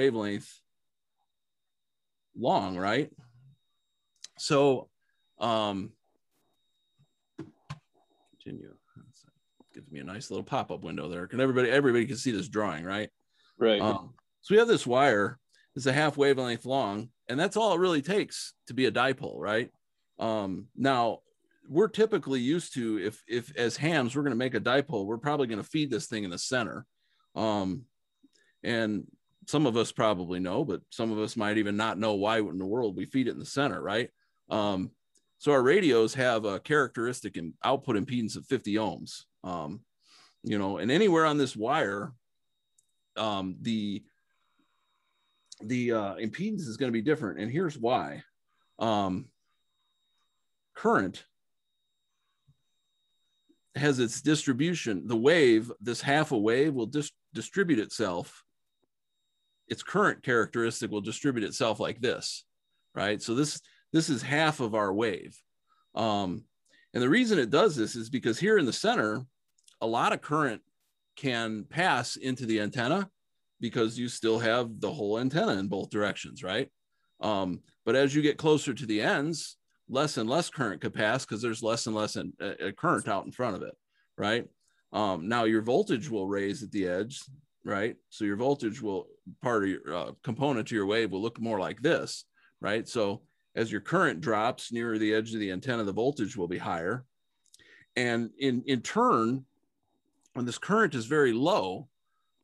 wavelength long, right? So, um, continue. Gives me a nice little pop-up window there. Can everybody everybody can see this drawing, right? Right. Um, so we have this wire. It's a half wavelength long, and that's all it really takes to be a dipole, right? Um, now we're typically used to if if as hams we're going to make a dipole, we're probably going to feed this thing in the center. Um, and some of us probably know, but some of us might even not know why in the world we feed it in the center, right? Um, so our radios have a characteristic and output impedance of 50 ohms. Um, you know, and anywhere on this wire, um, the the uh, impedance is going to be different, and here's why. Um, current has its distribution. The wave, this half a wave, will dis- distribute itself. Its current characteristic will distribute itself like this, right? So this this is half of our wave. Um, and the reason it does this is because here in the center, a lot of current can pass into the antenna because you still have the whole antenna in both directions, right? Um, but as you get closer to the ends, less and less current could pass because there's less and less in, uh, current out in front of it, right? Um, now your voltage will raise at the edge, right? So your voltage will part of your uh, component to your wave will look more like this, right? So as your current drops nearer the edge of the antenna, the voltage will be higher. And in, in turn, when this current is very low,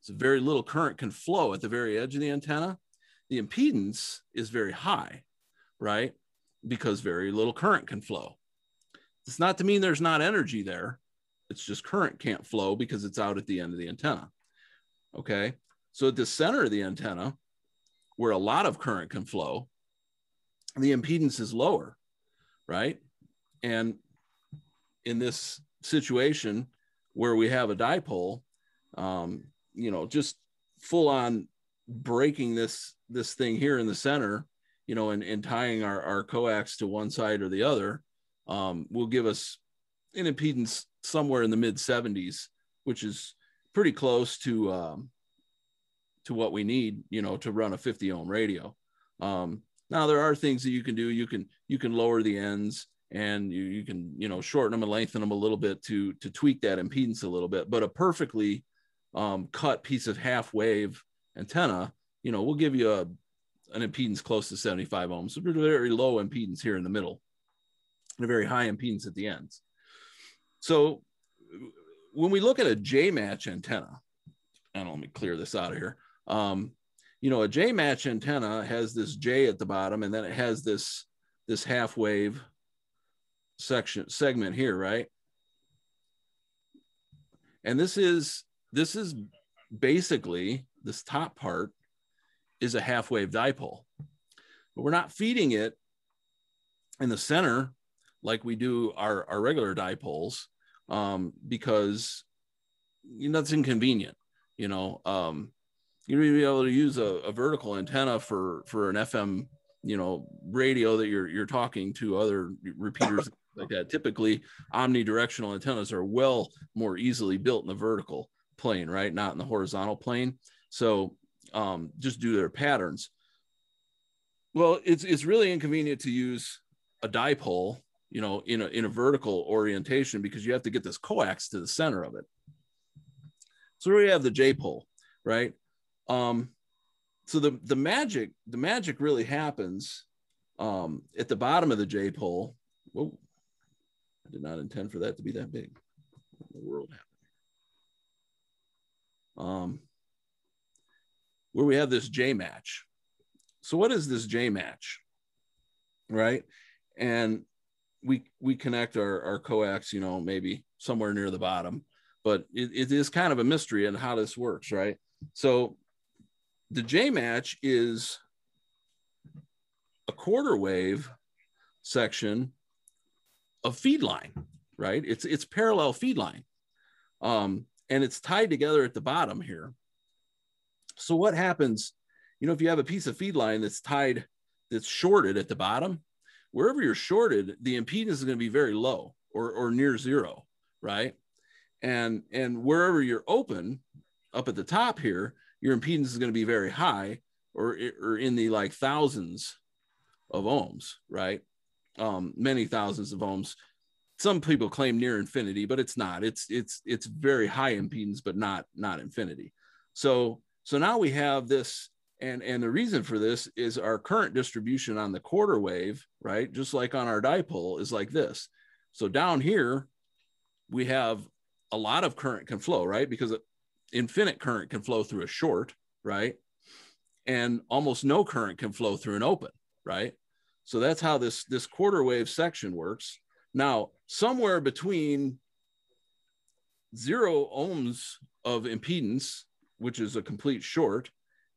so very little current can flow at the very edge of the antenna, the impedance is very high, right? Because very little current can flow. It's not to mean there's not energy there. It's just current can't flow because it's out at the end of the antenna. Okay. So at the center of the antenna, where a lot of current can flow, the impedance is lower, right? And in this situation where we have a dipole, um, you know, just full on breaking this this thing here in the center, you know, and, and tying our, our coax to one side or the other, um, will give us an impedance somewhere in the mid 70s, which is pretty close to um, to what we need, you know, to run a 50 ohm radio. Um, now there are things that you can do. You can you can lower the ends and you, you can you know shorten them and lengthen them a little bit to to tweak that impedance a little bit. But a perfectly um, cut piece of half wave antenna, you know, will give you a an impedance close to 75 ohms. So very low impedance here in the middle, and a very high impedance at the ends. So when we look at a J match antenna, and let me clear this out of here. Um, you know, a J match antenna has this J at the bottom, and then it has this this half wave section segment here, right? And this is this is basically this top part is a half wave dipole, but we're not feeding it in the center like we do our, our regular dipoles um, because you know, that's inconvenient. You know, um, you're to be able to use a, a, vertical antenna for for an FM, you know, radio that you're you're talking to other repeaters like that. Typically, omnidirectional antennas are well more easily built in the vertical plane, right? Not in the horizontal plane. So um, just do their patterns. Well, it's it's really inconvenient to use a dipole, you know, in a in a vertical orientation because you have to get this coax to the center of it. So we have the J pole, right? Um, so the the magic the magic really happens um, at the bottom of the J pole. Whoa, I did not intend for that to be that big. The world happened? Um, where we have this J match. So what is this J match? Right. And we we connect our, our coax, you know, maybe somewhere near the bottom, but it, it is kind of a mystery and how this works, right? So the J match is a quarter wave section of feed line, right? It's it's parallel feed line. Um, and it's tied together at the bottom here. So what happens, you know, if you have a piece of feed line that's tied, that's shorted at the bottom, wherever you're shorted, the impedance is going to be very low or, or near zero, right? And, and wherever you're open up at the top here, your impedance is going to be very high or, or in the like thousands of ohms, right? Um, many thousands of ohms. Some people claim near infinity, but it's not. It's it's it's very high impedance, but not not infinity. So so now we have this, and and the reason for this is our current distribution on the quarter wave, right? Just like on our dipole, is like this. So down here, we have a lot of current can flow, right? Because infinite current can flow through a short, right? And almost no current can flow through an open, right? So that's how this this quarter wave section works. Now, somewhere between zero ohms of impedance, which is a complete short,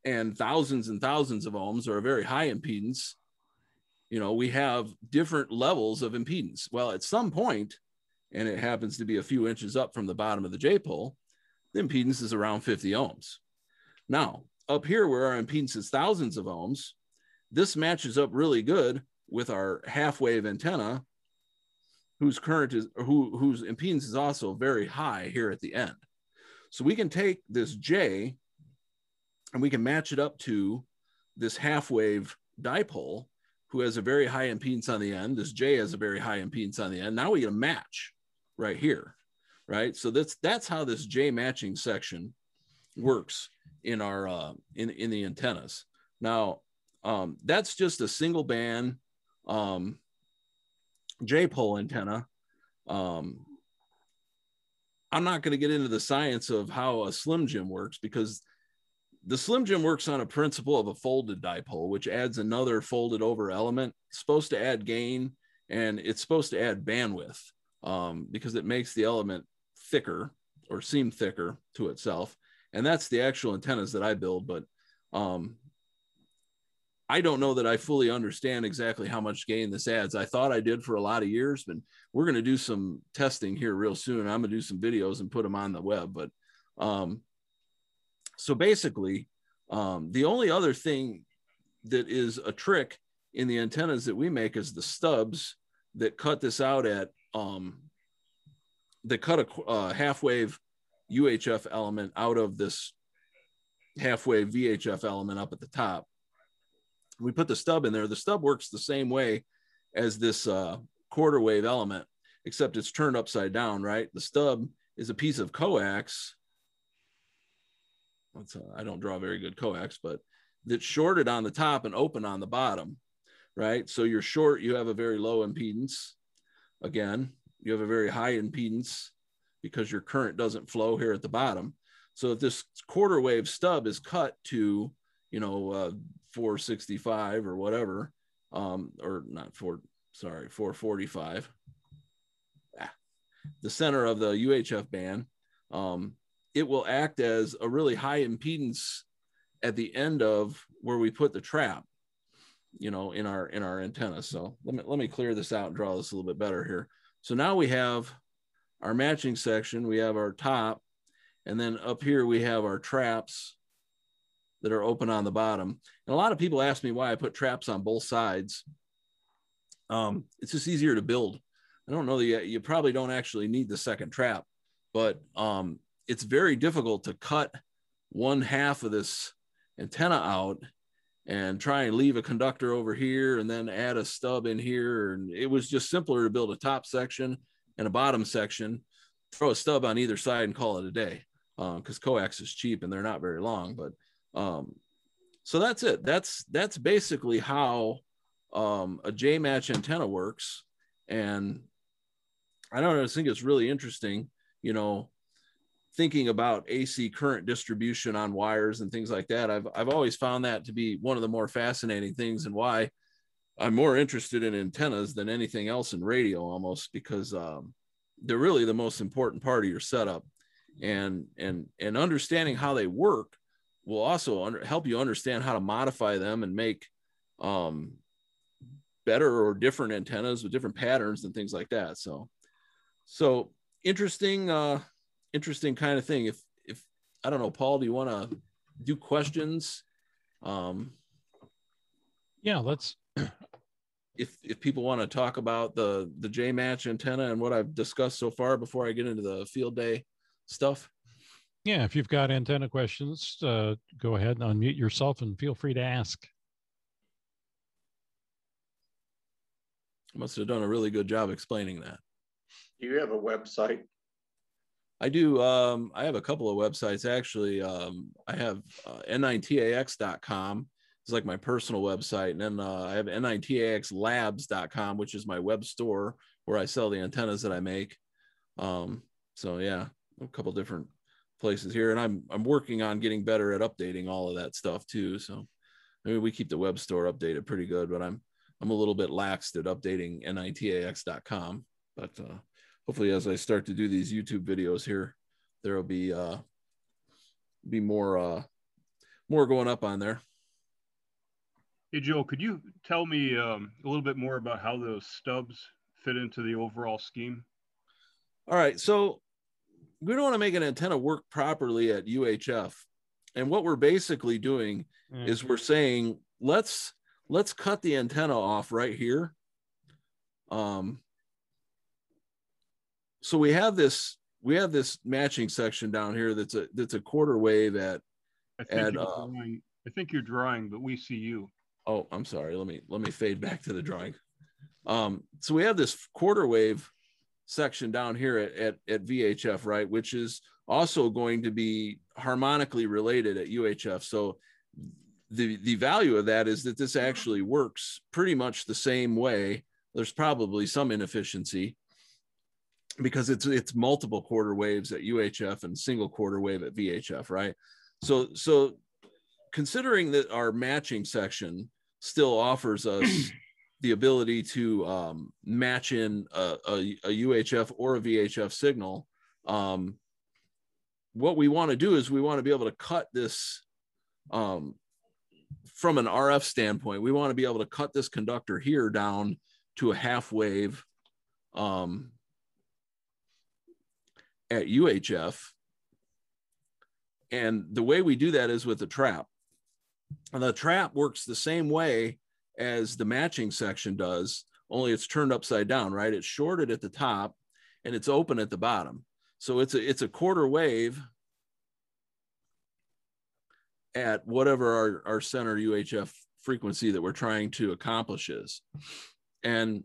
and thousands and thousands of ohms or a very high impedance, you know, we have different levels of impedance. Well, at some point, and it happens to be a few inches up from the bottom of the J pole, the impedance is around 50 ohms. Now, up here where our impedance is thousands of ohms, this matches up really good with our half wave antenna, whose current is who whose impedance is also very high here at the end. So we can take this J and we can match it up to this half wave dipole who has a very high impedance on the end. This J has a very high impedance on the end. Now we get a match right here, right? So that's that's how this J matching section works in our uh, in in the antennas. Now um, that's just a single band um, J pole antenna. Um, I'm not going to get into the science of how a Slim Jim works because the Slim Jim works on a principle of a folded dipole, which adds another folded over element. It's supposed to add gain and it's supposed to add bandwidth um, because it makes the element thicker or seem thicker to itself. And that's the actual antennas that I build. But um, I don't know that I fully understand exactly how much gain this adds. I thought I did for a lot of years, but we're going to do some testing here real soon. I'm going to do some videos and put them on the web. But um, so basically, um, the only other thing that is a trick in the antennas that we make is the stubs that cut this out at um, that cut a uh, half wave UHF element out of this half wave VHF element up at the top we put the stub in there. The stub works the same way as this uh, quarter wave element, except it's turned upside down, right? The stub is a piece of coax. Uh, I don't draw very good coax, but that's shorted on the top and open on the bottom, right? So you're short, you have a very low impedance. Again, you have a very high impedance because your current doesn't flow here at the bottom. So if this quarter wave stub is cut to, you know, uh, 465 or whatever, um, or not four, sorry, 445. Ah, the center of the UHF band, um, it will act as a really high impedance at the end of where we put the trap, you know, in our in our antenna. So let me let me clear this out and draw this a little bit better here. So now we have our matching section, we have our top, and then up here we have our traps that are open on the bottom. And a lot of people ask me why I put traps on both sides. Um, it's just easier to build. I don't know that you, you probably don't actually need the second trap, but um, it's very difficult to cut one half of this antenna out and try and leave a conductor over here and then add a stub in here. And it was just simpler to build a top section and a bottom section, throw a stub on either side and call it a day because um, coax is cheap and they're not very long. But um, so that's it. That's that's basically how um, a J match antenna works. And I don't know, I think it's really interesting, you know, thinking about AC current distribution on wires and things like that. I've I've always found that to be one of the more fascinating things and why I'm more interested in antennas than anything else in radio almost because um, they're really the most important part of your setup and and and understanding how they work will also under, help you understand how to modify them and make um, better or different antennas with different patterns and things like that. So, so interesting, uh, interesting kind of thing. If, if I don't know, Paul, do you want to do questions? Um, yeah, let's. if if people want to talk about the the J match antenna and what I've discussed so far before I get into the field day stuff. Yeah, if you've got antenna questions, uh, go ahead and unmute yourself and feel free to ask. Must have done a really good job explaining that. Do you have a website? I do. Um, I have a couple of websites actually. Um, I have uh, n9tax.com. It's like my personal website. And then uh, I have n9taxlabs.com, which is my web store where I sell the antennas that I make. Um, so yeah, a couple different places here. And I'm I'm working on getting better at updating all of that stuff too. So I mean we keep the web store updated pretty good, but I'm I'm a little bit laxed at updating n9tax.com. But uh, hopefully as I start to do these YouTube videos here, there'll be uh be more uh more going up on there. Hey Joe, could you tell me um, a little bit more about how those stubs fit into the overall scheme? All right, so we don't want to make an antenna work properly at UHF. And what we're basically doing mm. is we're saying let's let's cut the antenna off right here. Um, so we have this we have this matching section down here that's a that's a quarter wave at I think at, you're uh, drawing, I think you're drawing, but we see you. Oh, I'm sorry. Let me let me fade back to the drawing. Um, so we have this quarter wave section down here at, at, at VHF, right, which is also going to be harmonically related at UHF. So the the value of that is that this actually works pretty much the same way. There's probably some inefficiency because it's it's multiple quarter waves at UHF and single quarter wave at VHF, right? So so considering that our matching section still offers us the ability to um, match in a, a, a, UHF or a VHF signal, um, what we want to do is we want to be able to cut this um, from an RF standpoint. We want to be able to cut this conductor here down to a half wave um, at UHF. And the way we do that is with the trap. And the trap works the same way as the matching section does, only it's turned upside down, right? It's shorted at the top and it's open at the bottom. So it's a it's a quarter wave at whatever our, our center UHF frequency that we're trying to accomplish is. And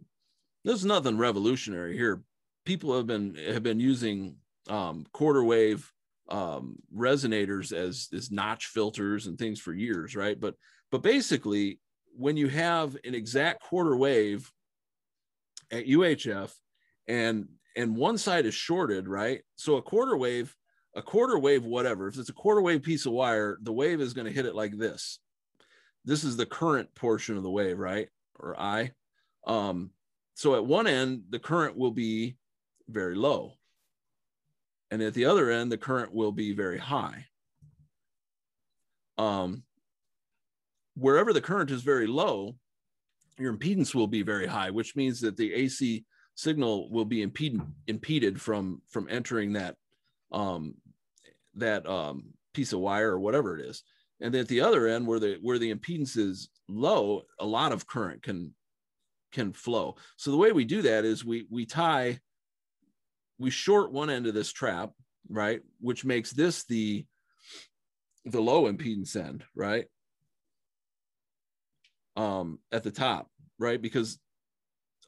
there's nothing revolutionary here. People have been have been using um, quarter wave um, resonators as as notch filters and things for years, right? But but basically, when you have an exact quarter wave at UHF and and one side is shorted, right? So a quarter wave, a quarter wave, whatever, if it's a quarter wave piece of wire, the wave is going to hit it like this. This is the current portion of the wave, right? Or I. Um, so at one end, the current will be very low. And at the other end, the current will be very high. Um, wherever the current is very low, your impedance will be very high, which means that the AC signal will be impeded from from entering that um, that um, piece of wire or whatever it is. And at the other end, where the where the impedance is low, a lot of current can can flow. So the way we do that is we we tie we short one end of this trap, right, which makes this the the low impedance end, right? um, at the top, right? Because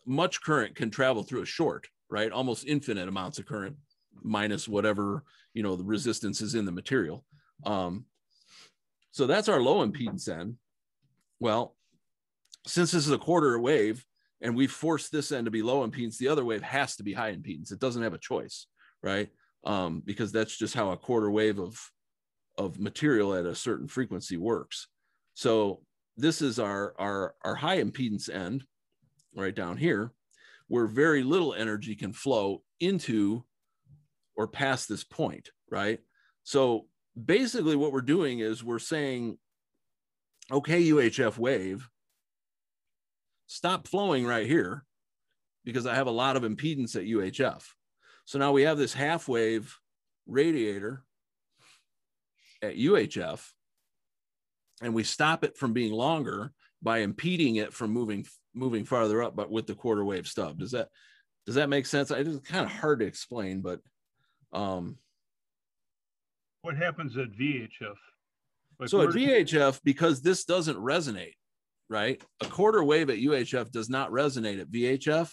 much current can travel through a short, right? Almost infinite amounts of current minus whatever, you know, the resistance is in the material. Um, so that's our low impedance end. Well, since this is a quarter wave and we force this end to be low impedance, the other wave has to be high impedance. It doesn't have a choice, right? Um, because that's just how a quarter wave of of material at a certain frequency works. So this is our, our, our high impedance end right down here, where very little energy can flow into or past this point, right? So basically what we're doing is we're saying, okay, UHF wave, stop flowing right here because I have a lot of impedance at UHF. So now we have this half wave radiator at UHF and we stop it from being longer by impeding it from moving moving farther up but with the quarter wave stub does that does that make sense it's kind of hard to explain but um What happens at VHF? Like so at VHF, because this doesn't resonate, right? A quarter wave at UHF does not resonate at VHF.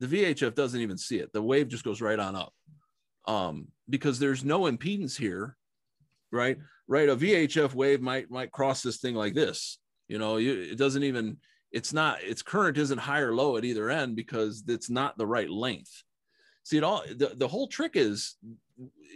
The VHF doesn't even see it. The wave just goes right on up. Um, because there's no impedance here, right? Right. A VHF wave might might cross this thing like this. You know, you, it doesn't even, it's not, its current isn't high or low at either end because it's not the right length. See, it all the, the whole trick is,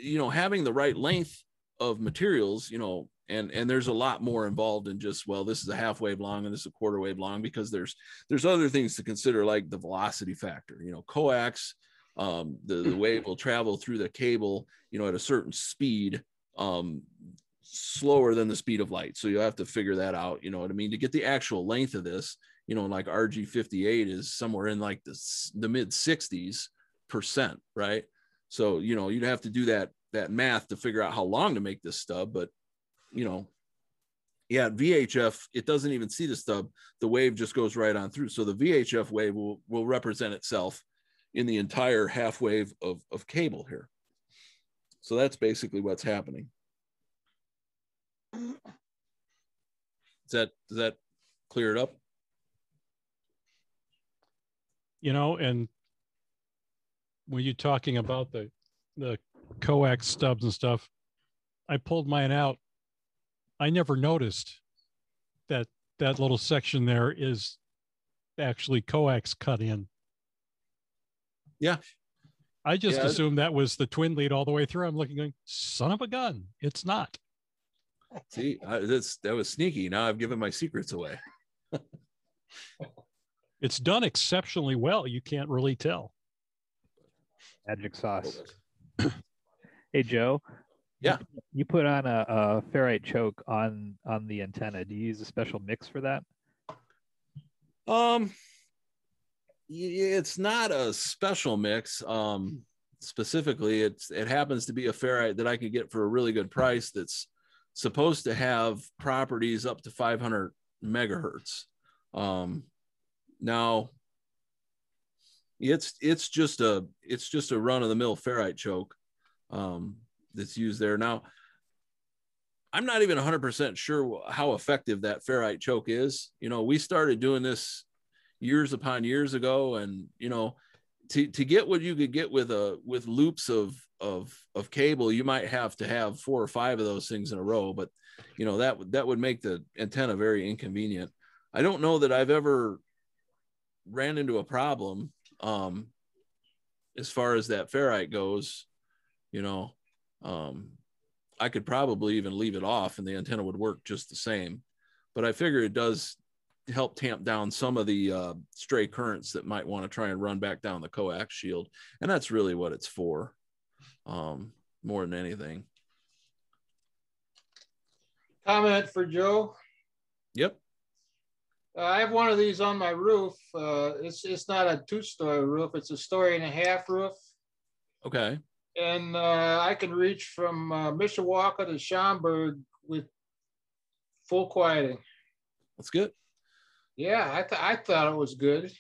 you know, having the right length of materials, you know, and and there's a lot more involved in just well this is a half wave long and this is a quarter wave long because there's there's other things to consider like the velocity factor you know coax um, the, the wave will travel through the cable you know at a certain speed um, slower than the speed of light. So you have to figure that out you know what i mean? To get the actual length of this you know like rg58 is somewhere in like the, the mid 60s percent right? So you know you'd have to do that that math to figure out how long to make this stub but you know, yeah, VHF, it doesn't even see the stub. The wave just goes right on through. So the VHF wave will, will represent itself in the entire half wave of, of cable here. So that's basically what's happening. Is that, does that clear it up? you know, and when you're talking about the the coax stubs and stuff, I pulled mine out. I never noticed that that little section there is actually coax cut in. Yeah. I just Yeah. assumed that was the twin lead all the way through. I'm looking, going, son of a gun. It's not. See, I, that's, that was sneaky. Now I've given my secrets away. It's done exceptionally well. You can't really tell. Magic sauce. Hey Joe. Yeah. You put on a, a ferrite choke on on the antenna. Do you use a special mix for that? Um, it's not a special mix. Um, specifically, it's it happens to be a ferrite that I could get for a really good price. That's supposed to have properties up to 500 megahertz. Um, now, it's it's just a it's just a run of the mill ferrite choke um, that's used there now. I'm not even 100% sure how effective that ferrite choke is. You know, we started doing this years upon years ago and you know to, to get what you could get with a with loops of of of cable you might have to have four or five of those things in a row but you know that that would make the antenna very inconvenient i don't know that i've ever ran into a problem um as far as that ferrite goes you know um i could probably even leave it off and the antenna would work just the same but i figure it does help tamp down some of the uh, stray currents that might want to try and run back down the coax shield and that's really what it's for um, more than anything Comment for Joe. yep Uh, I have one of these on my roof. Uh, it's it's not a two-story roof; it's a story and a half roof, okay and uh, I can reach from uh, Mishawaka to Schaumburg with full quieting. that's good Yeah, I th- I thought it was good.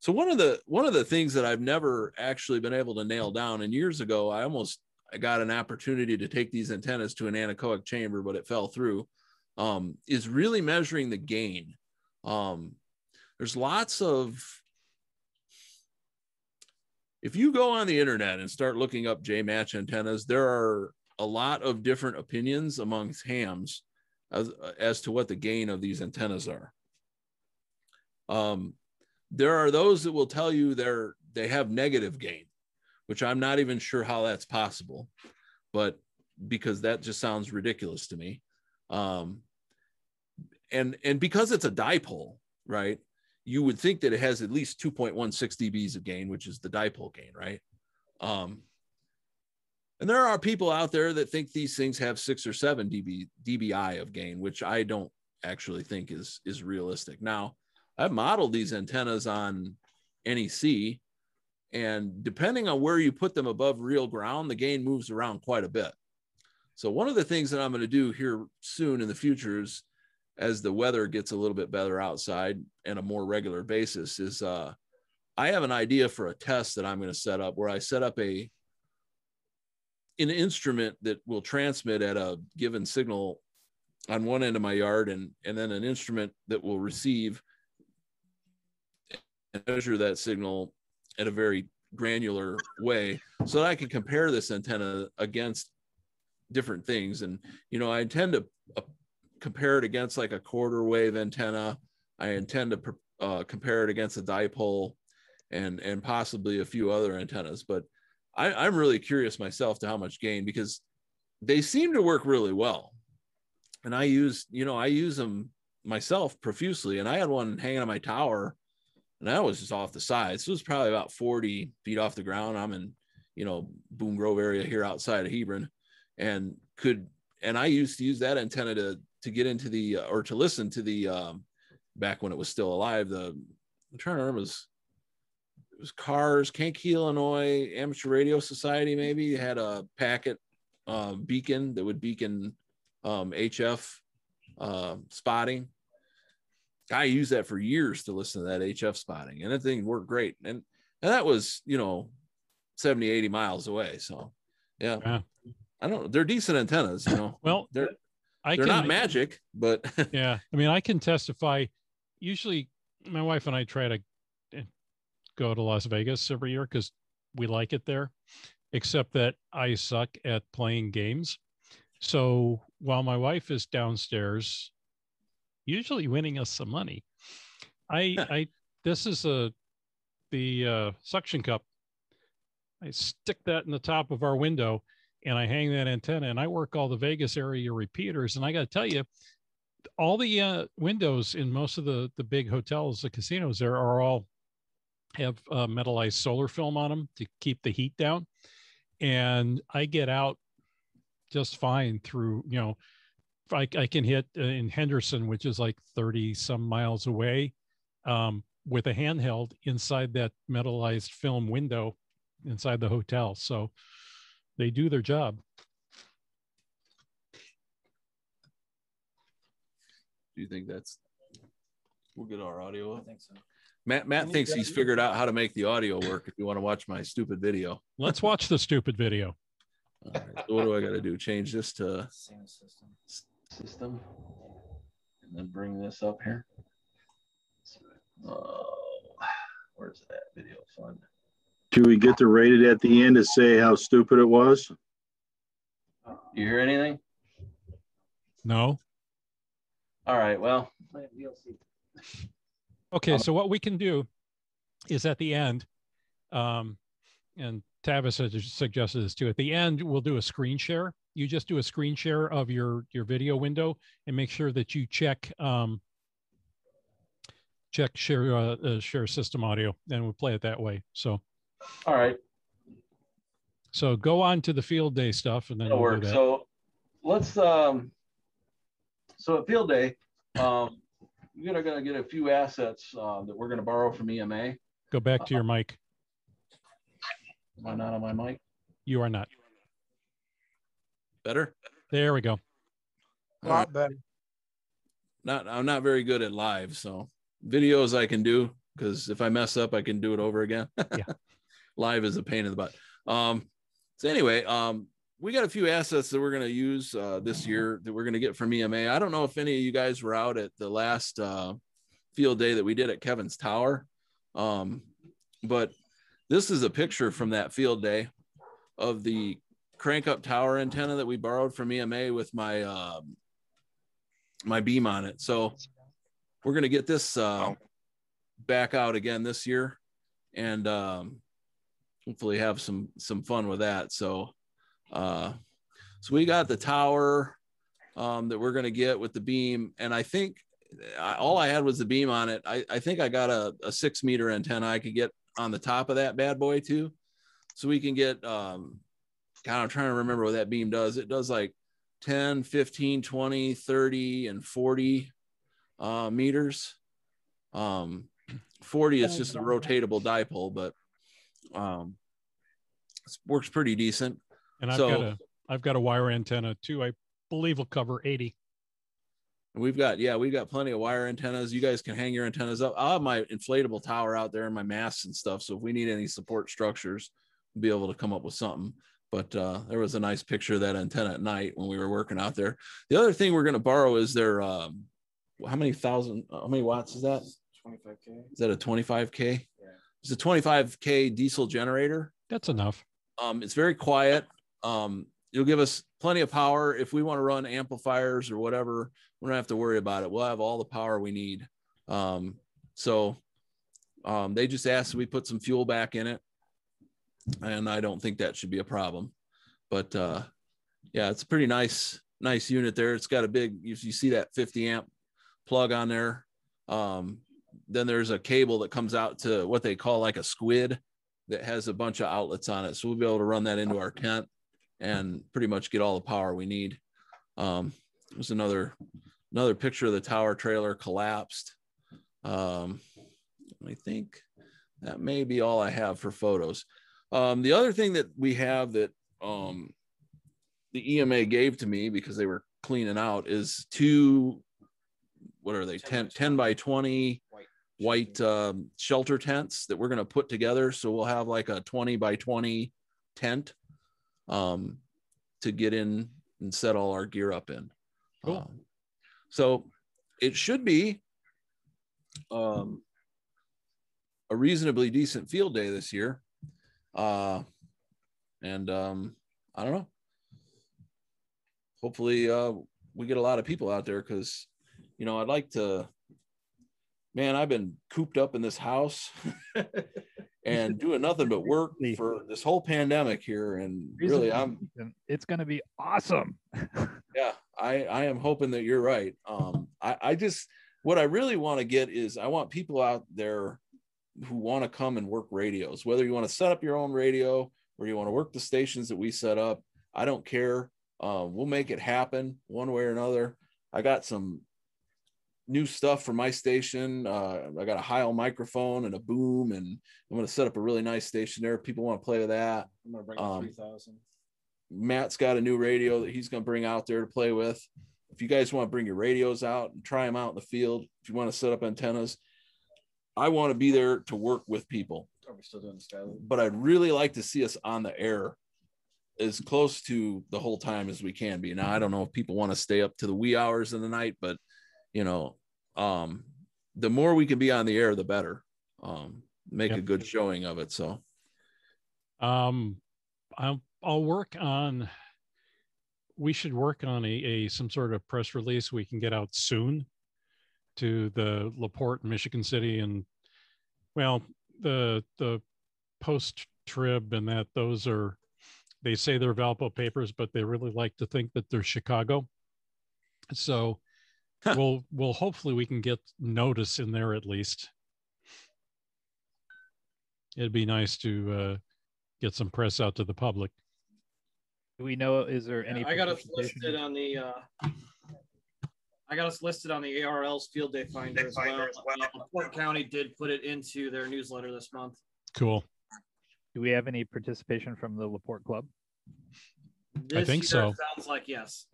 so one of the one of the things that i've never actually been able to nail down and years ago i almost i got an opportunity to take these antennas to an anechoic chamber but it fell through um, is really measuring the gain um, there's lots of if you go on the internet and start looking up j match antennas there are a lot of different opinions amongst hams as, as to what the gain of these antennas are. Um, there are those that will tell you they're they have negative gain which i'm not even sure how that's possible but because that just sounds ridiculous to me. Um and and because it's a dipole right you would think that it has at least 2.16 dbs of gain which is the dipole gain right um and there are people out there that think these things have six or seven dB dBi of gain, which I don't actually think is is realistic. Now, I've modeled these antennas on NEC, and depending on where you put them above real ground, the gain moves around quite a bit. So one of the things that I'm going to do here soon in the future is, as the weather gets a little bit better outside and a more regular basis, is uh, I have an idea for a test that I'm going to set up where I set up a an instrument that will transmit at a given signal on one end of my yard and and then an instrument that will receive and measure that signal at a very granular way so that I can compare this antenna against different things. And you know I intend to uh, compare it against like a quarter wave antenna I intend to uh, compare it against a dipole and and possibly a few other antennas but I, I'm really curious myself to how much gain because they seem to work really well and I use, you know, I use them myself profusely. And I had one hanging on my tower, and that was just off the side. So it was probably about 40 feet off the ground. I'm in, you know, Boone Grove area here outside of Hebron, and could and I used to use that antenna to to get into the or to listen to the um, back when it was still alive. The I'm trying to remember it was it was KARS, Kankakee, Illinois Amateur Radio Society. Maybe had a packet uh, beacon that would beacon um, HF uh, spotting. I used that for years to listen to that HF spotting, and that thing worked great. And and that was you know 70, 80 miles away. So yeah, Yeah. I don't. know. They're decent antennas, you know. Well, they're I they're can, not magic, but yeah. I mean, I can testify. Usually, my wife and I try to eh, go to Las Vegas every year because we like it there, except that I suck at playing games. So while my wife is downstairs, usually winning us some money, I, I, this is a, the uh, suction cup. I stick that in the top of our window and I hang that antenna and I work all the Vegas area repeaters. And I got to tell you, all the uh, windows in most of the the big hotels, the casinos there are all have uh, metallized solar film on them to keep the heat down. And I get out just fine through, you know, I, I can hit uh, in Henderson, which is like 30 some miles away, um, with a handheld inside that metallized film window inside the hotel. So they do their job. do you think that's we'll get our audio I think so. Matt Matt thinks he's figured out how to make the audio work. If you want to watch my stupid video, Let's watch the stupid video. All right, so what do I got to do? Change this to Same system. system, and then bring this up here. Oh, where's that video fun? Do we get to rate it at the end to say how stupid it was? You hear anything? No. All right. Well, Play it VLC. Okay, so what we can do is at the end, um, and Tavis had suggested this too. At the end, we'll do a screen share. You just do a screen share of your your video window and make sure that you check um, check share uh, uh, share system audio, and we'll play it that way. So all right. so go on to the field day stuff, and then That'll we'll work. that. So let's um so at field day, um we're gonna, gonna get a few assets uh, that we're gonna borrow from EMA. go back to your mic. Am I not on my mic? You are not. Better? There we go. All right. Not I'm not very good at live, so videos I can do because if I mess up, I can do it over again. Yeah. Live is a pain in the butt. Um, so anyway, um, we got a few assets that we're going to use uh, this year that we're going to get from EMA. I don't know if any of you guys were out at the last uh, field day that we did at Kevin's Tower, um, but this is a picture from that field day of the crank up tower antenna that we borrowed from EMA with my um, my beam on it. So we're going to get this uh, back out again this year, and um, hopefully have some some fun with that. So, uh, so we got the tower um, that we're going to get with the beam, and I think I, all I had was the beam on it. I, I think I got a, a six meter antenna I could get on the top of that bad boy too, so we can get. Um, God, I'm trying to remember what that beam does. It does like 10, 15, 20, 30, and 40 uh, meters. Um, 40 is just a rotatable dipole, but um, it works pretty decent. And I've So- got a I've got a wire antenna too. I believe will cover 80. We've got, yeah, we've got plenty of wire antennas. You guys can hang your antennas up. I'll have my inflatable tower out there and my masts and stuff. So if we need any support structures, we'll be able to come up with something. but uh, there was a nice picture of that antenna at night when we were working out there. The other thing we're going to borrow is their um, how many thousand, how many watts is that? 25K. Is that a 25k? It's a 25k diesel generator. That's enough. Um, it's very quiet. Um, it'll give us plenty of power if we want to run amplifiers or whatever. We don't have to worry about it. We'll have all the power we need. Um, so um, they just asked we put some fuel back in it, and I don't think that should be a problem. But uh, yeah, it's a pretty nice, nice unit there. It's got a big. If you see that 50 amp plug on there, um, then there's a cable that comes out to what they call like a squid that has a bunch of outlets on it. So we'll be able to run that into our tent and pretty much get all the power we need. Um, there's another another picture of the tower trailer collapsed. Um, I think that may be all I have for photos. Um, the other thing that we have that um, the EMA gave to me because they were cleaning out is two, what are they, 10, 10 by 20 White. um, shelter tents that we're going to put together. So we'll have like a 20 by 20 tent um, to get in and set all our gear up in. Cool. Um, so it should be um, a reasonably decent field day this year. Uh, and um, I don't know. Hopefully, uh, we get a lot of people out there because, you know, I'd like to. Man, I've been cooped up in this house and doing nothing but work for this whole pandemic here, and really, I'm It's going to be awesome. yeah i i am hoping that you're right. Um i i just what i really want to get is i want people out there who want to come and work radios. Whether you want to set up your own radio or you want to work the stations that we set up i don't care. Um, we'll make it happen one way or another. I got some new stuff for my station uh, i got a Heil microphone and a boom and i'm going to set up a really nice station there people want to play with that I'm gonna bring Um, three thousand. Matt's got a new radio that he's going to bring out there to play with. If you guys want to bring your radios out and try them out in the field, if you want to set up antennas, I want to be there to work with people. Are we still doing the Skyloop? But I'd really like to see us on the air as close to the whole time as we can be. Now, I don't know if people want to stay up to the wee hours of the night, but you know, um, the more we can be on the air, the better. Um, make Yep. a good showing of it. So Um, I'll I'll work on. We should work on a, a some sort of press release we can get out soon to the Laporte, Michigan City, and well, the the post trib and that those are they say they're Valpo papers, but they really like to think that they're Chicago. So. We'll we'll hopefully we can get notice in there at least. It'd be nice to uh, get some press out to the public. Do we know, is there any? I got us listed on the, uh, I got us listed on the ARRL's Field Day Finder as well. Uh, Porter County did put it into their newsletter this month. Cool. Do we have any participation from the Laporte Club? This think year, so. Sounds like yes.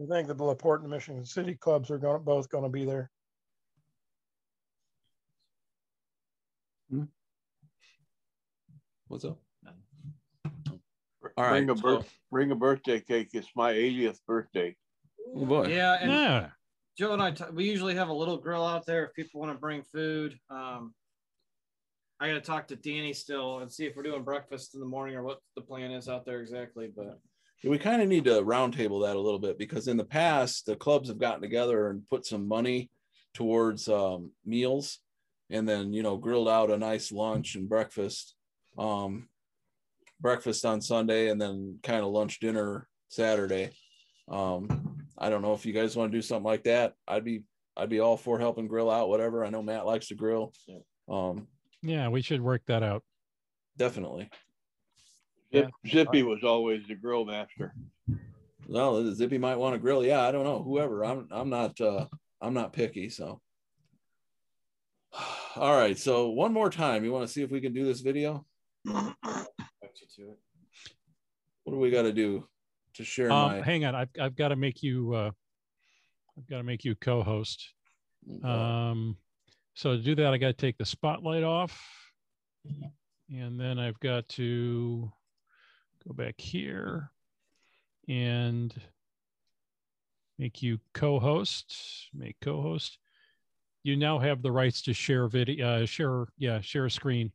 I think that the Laporte and the Michigan City clubs are going, both going to be there. what's up? All Bring right, a so- bring a birthday cake. It's my 80th birthday. Oh boy. Yeah, and Yeah. Joe and I, t- we usually have a little grill out there if people want to bring food. Um, I got to talk to Danny still and see if we're doing breakfast in the morning or what the plan is out there exactly. But we kind of need to roundtable that a little bit because in the past the clubs have gotten together and put some money towards um, meals and then you know grilled out a nice lunch and breakfast um, breakfast on sunday and then kind of lunch dinner saturday. Um, i don't know if you guys want to do something like that. I'd be i'd be all for helping grill out whatever. I know matt likes to grill. Um, Yeah, we should work that out. definitely Zip, Zippy was always the grill master. Well, Zippy might want to grill. Yeah, I don't know. Whoever. I'm I'm not uh I'm not picky, so all right. So one more time. You want to see if we can do this video? Back you to it. What do we got to do to share Um, my hang on, I've I've got to make you uh, I've got to make you co-host. uh, Um, So to do that, I got to take the spotlight off. And then I've got to go back here and make you co-host, make co-host. You now have the rights to share video, uh, share, yeah, share a screen.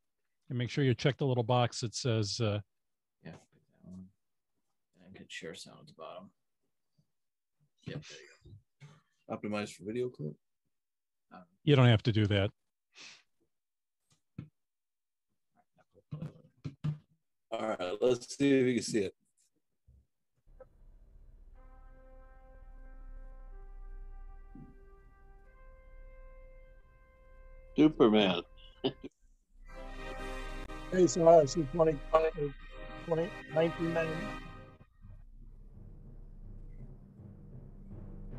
And make sure you check the little box that says, uh, Yeah, pick that one. And get share sound at the bottom. Yep, there you go. Optimized for video clip. Um, you don't have to do that. All right, let's see if you can see it. Superman. Hey, so I see 20, 20, 20, 1990.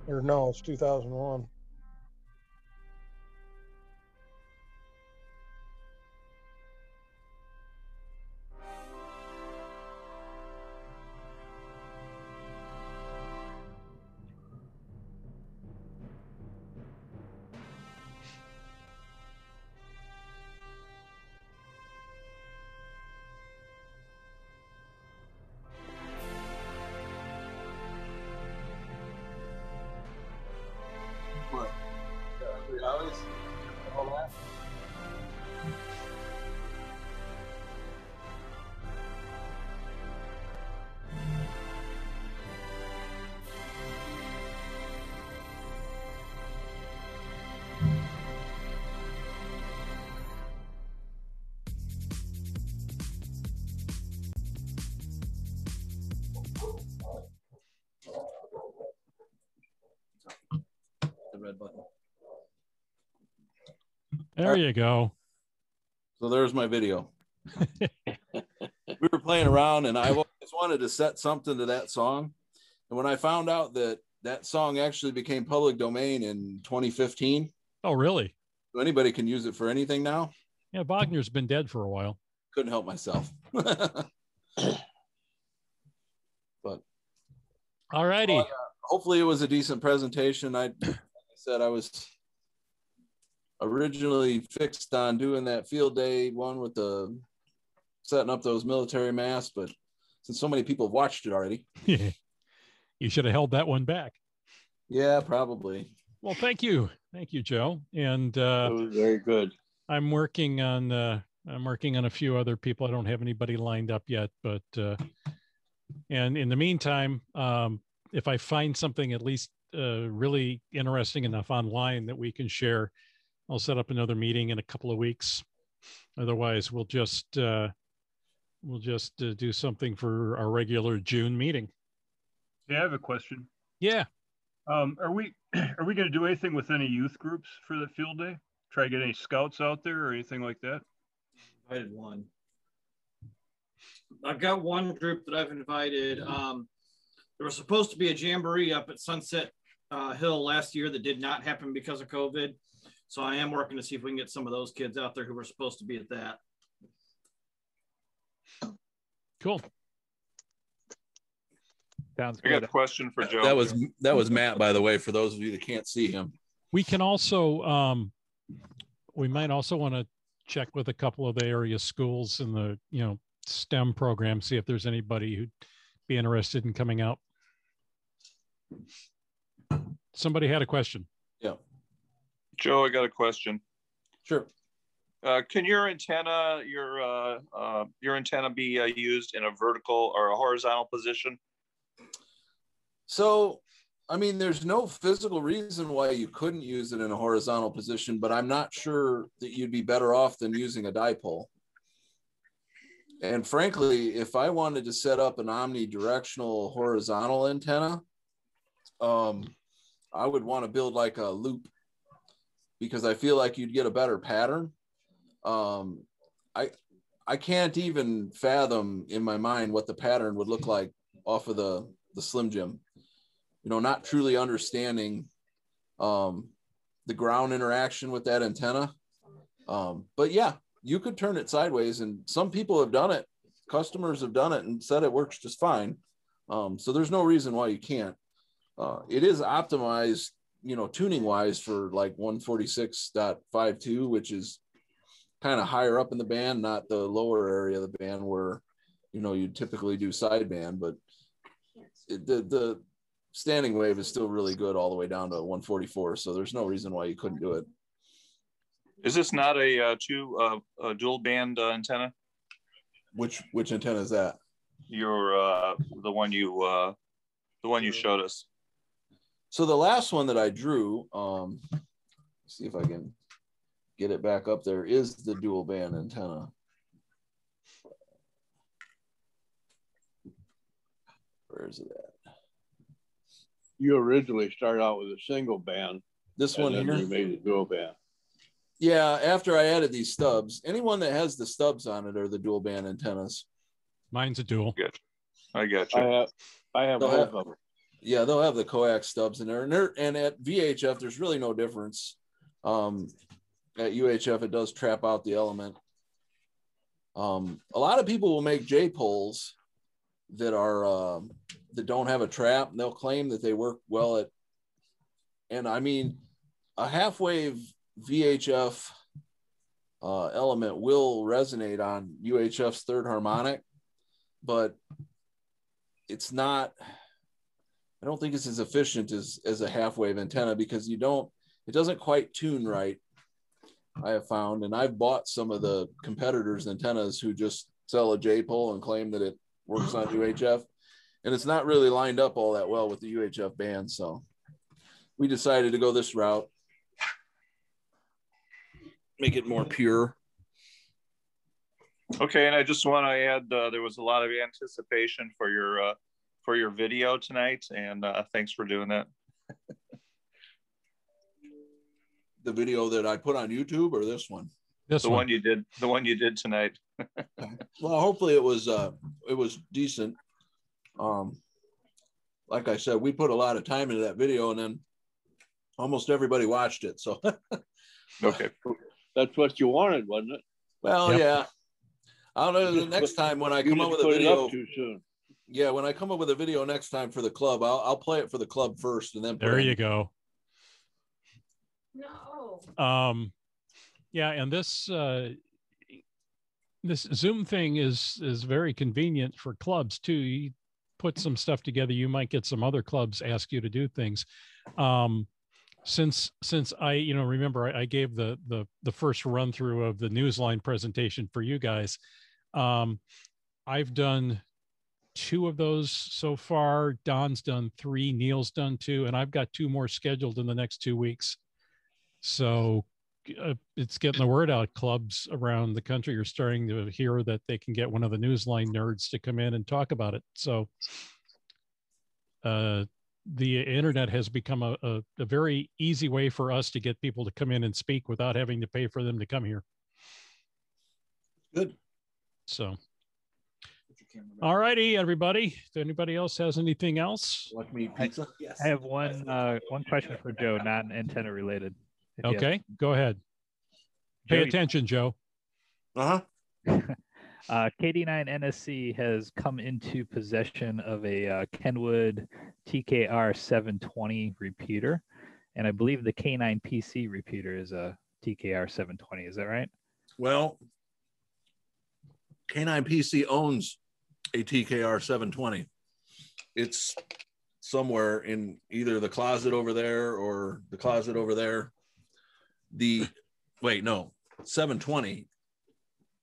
Or no, it's 2001. Red button. There you go. So there's my video. we were playing around, and I always wanted to set something to that song. And when I found out that that song actually became public domain in 2015, Oh, really? so anybody can use it for anything now. Yeah, Wagner's been dead for a while. Couldn't help myself. But all righty. Uh, hopefully, it was a decent presentation. I said I was originally fixed on doing that field day one with the setting up those military masts, but since so many people have watched it already, you should have held that one back. yeah, probably. Well, thank you. Thank you, Joe. And uh, That was very good. I'm working on uh, I'm working on a few other people. I don't have anybody lined up yet, but uh, and in the meantime, um, if I find something at least uh, really interesting enough online that we can share, I'll set up another meeting in a couple of weeks. Otherwise, we'll just uh, we'll just uh, do something for our regular June meeting. Yeah, I have a question. Yeah. Um, are we are we going to do anything with any youth groups for the field day? Try to get any scouts out there or anything like that? Invited one. I've got one group that I've invited. Um, there was supposed to be a jamboree up at Sunset uh, Hill last year that did not happen because of COVID. So I am working to see if we can get some of those kids out there who were supposed to be at that. Cool. Sounds I got good. a question for Joe. That was that was Matt, by the way, for those of you that can't see him. We can also, um, we might also want to check with a couple of the area schools in the, you know, STEM program, see if there's anybody who'd be interested in coming out. Somebody had a question. Yeah, Joe, I got a question. sure. Uh, can your antenna, your uh, uh, your antenna be uh, used in a vertical or a horizontal position? So, I mean, there's no physical reason why you couldn't use it in a horizontal position, but I'm not sure that you'd be better off than using a dipole. And frankly, if I wanted to set up an omnidirectional horizontal antenna, um, I would want to build like a loop because I feel like you'd get a better pattern. Um, I I can't even fathom in my mind what the pattern would look like off of the the Slim Jim. You know, not truly understanding um, the ground interaction with that antenna. Um, but yeah, you could turn it sideways, and some people have done it. Customers have done it and said it works just fine. Um, so there's no reason why you can't. Uh, it is optimized you know, tuning wise for like 146.52, which is kind of higher up in the band, not the lower area of the band where, you know, you typically do sideband, but it, the, the standing wave is still really good all the way down to 144. So there's no reason why you couldn't do it. Is this not a uh, two uh, a dual band uh, antenna? Which which antenna is that? Your uh, the one you uh, the one you showed us. So the last one that I drew, um, see if I can get it back up there, is the dual band antenna. Where is it at? You originally started out with a single band. This and one then here? You made a dual band. Yeah, after I added these stubs, anyone that has the stubs on it are the dual band antennas. Mine's a dual. Good. I got you. I you. have, I have They'll both have- of them. Yeah, they'll have the coax stubs in there, and and at VHF there's really no difference. Um, at UHF it does trap out the element. Um, a lot of people will make J poles that are um, that don't have a trap. And they'll claim that they work well at, and I mean, a half wave VHF uh, element will resonate on UHF's third harmonic, but it's not. I don't think it's as efficient as as a half wave antenna because you don't. It doesn't quite tune right. I have found, and I've bought some of the competitors' antennas who just sell a J pole and claim that it works on UHF, and it's not really lined up all that well with the UHF band. So we decided to go this route, make it more pure. Okay, and I just want to add uh, there was a lot of anticipation for your uh, for your video tonight, and uh, thanks for doing that. The video that I put on YouTube or this one. This the one. one you did, the one you did tonight. Well, hopefully it was uh it was decent. Um like I said, we put a lot of time into that video and then almost everybody watched it. So Okay. That's what you wanted, wasn't it? well, Yep. yeah. I don't know. The next time when I You come up with a video, up too soon. Yeah, when I come up with a video next time for the club, I'll I'll play it for the club first and then put There it- you go. No. Um, yeah, and this uh, this Zoom thing is is very convenient for clubs too. You put some stuff together, you might get some other clubs ask you to do things. Um, since since I you know remember I, I gave the the the first run through of the Newsline presentation for you guys. Um, I've done two of those so far. Don's done three, Neil's done two, and I've got two more scheduled in the next two weeks. So uh, it's getting the word out. Clubs around the country are starting to hear that they can get one of the Newsline nerds to come in and talk about it. So uh, the internet has become a, a, a very easy way for us to get people to come in and speak without having to pay for them to come here. Good. So, all righty, everybody. If anybody else has anything else, Like me pizza? Yes. I have one uh, one question for Joe, not antenna related. if you have- okay, go ahead. Pay Joe, attention, Joe. Uh-huh. uh, KD9 NSC has come into possession of a uh, Kenwood TKR 720 repeater, and I believe the K9 PC repeater is a TKR 720. Is that right? Well, K9 PC owns a TKR 720. It's somewhere in either the closet over there or the closet over there. The wait, no, 720.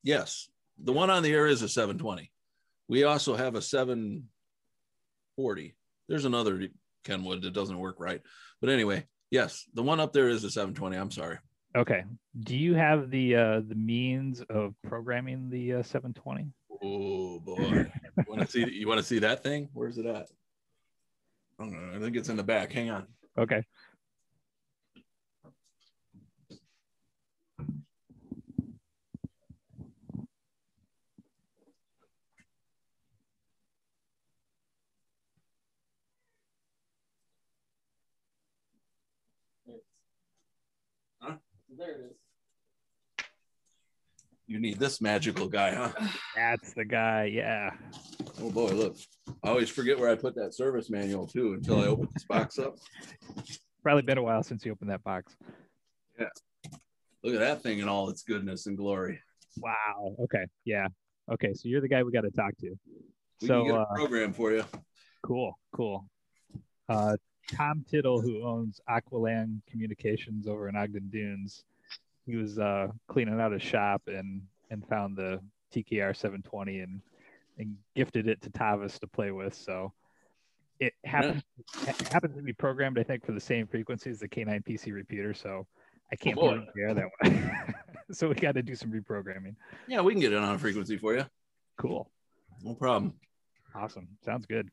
Yes, the one on the air is a 720. We also have a 740. There's another Kenwood that doesn't work right. But anyway, yes, the one up there is a 720. I'm sorry. Okay. Do you have the uh, the means of programming the uh, 720? Oh boy. You want to see you want to see that thing? Where's it at? I don't know. I think it's in the back. Hang on. Okay. There it is. You need this magical guy, huh? That's the guy. Yeah. Oh boy, look. I always forget where I put that service manual too until I open this box up. Probably been a while since you opened that box. Yeah. Look at that thing in all its goodness and glory. Wow. Okay. Yeah. Okay. So you're the guy we got to talk to. We so can get a uh, program for you. cool. Cool. Uh, Tom Tittle, who owns Aqualand Communications over in Ogden Dunes, he was uh, cleaning out his shop and and found the TKR 720 and and gifted it to Tavis to play with. So it happens it happens to be programmed, I think, for the same frequency as the K9 PC repeater. So I can't boy. put it in the air that one. so we got to do some reprogramming. Yeah, we can get it on a frequency for you. Cool. No problem. Awesome. Sounds good.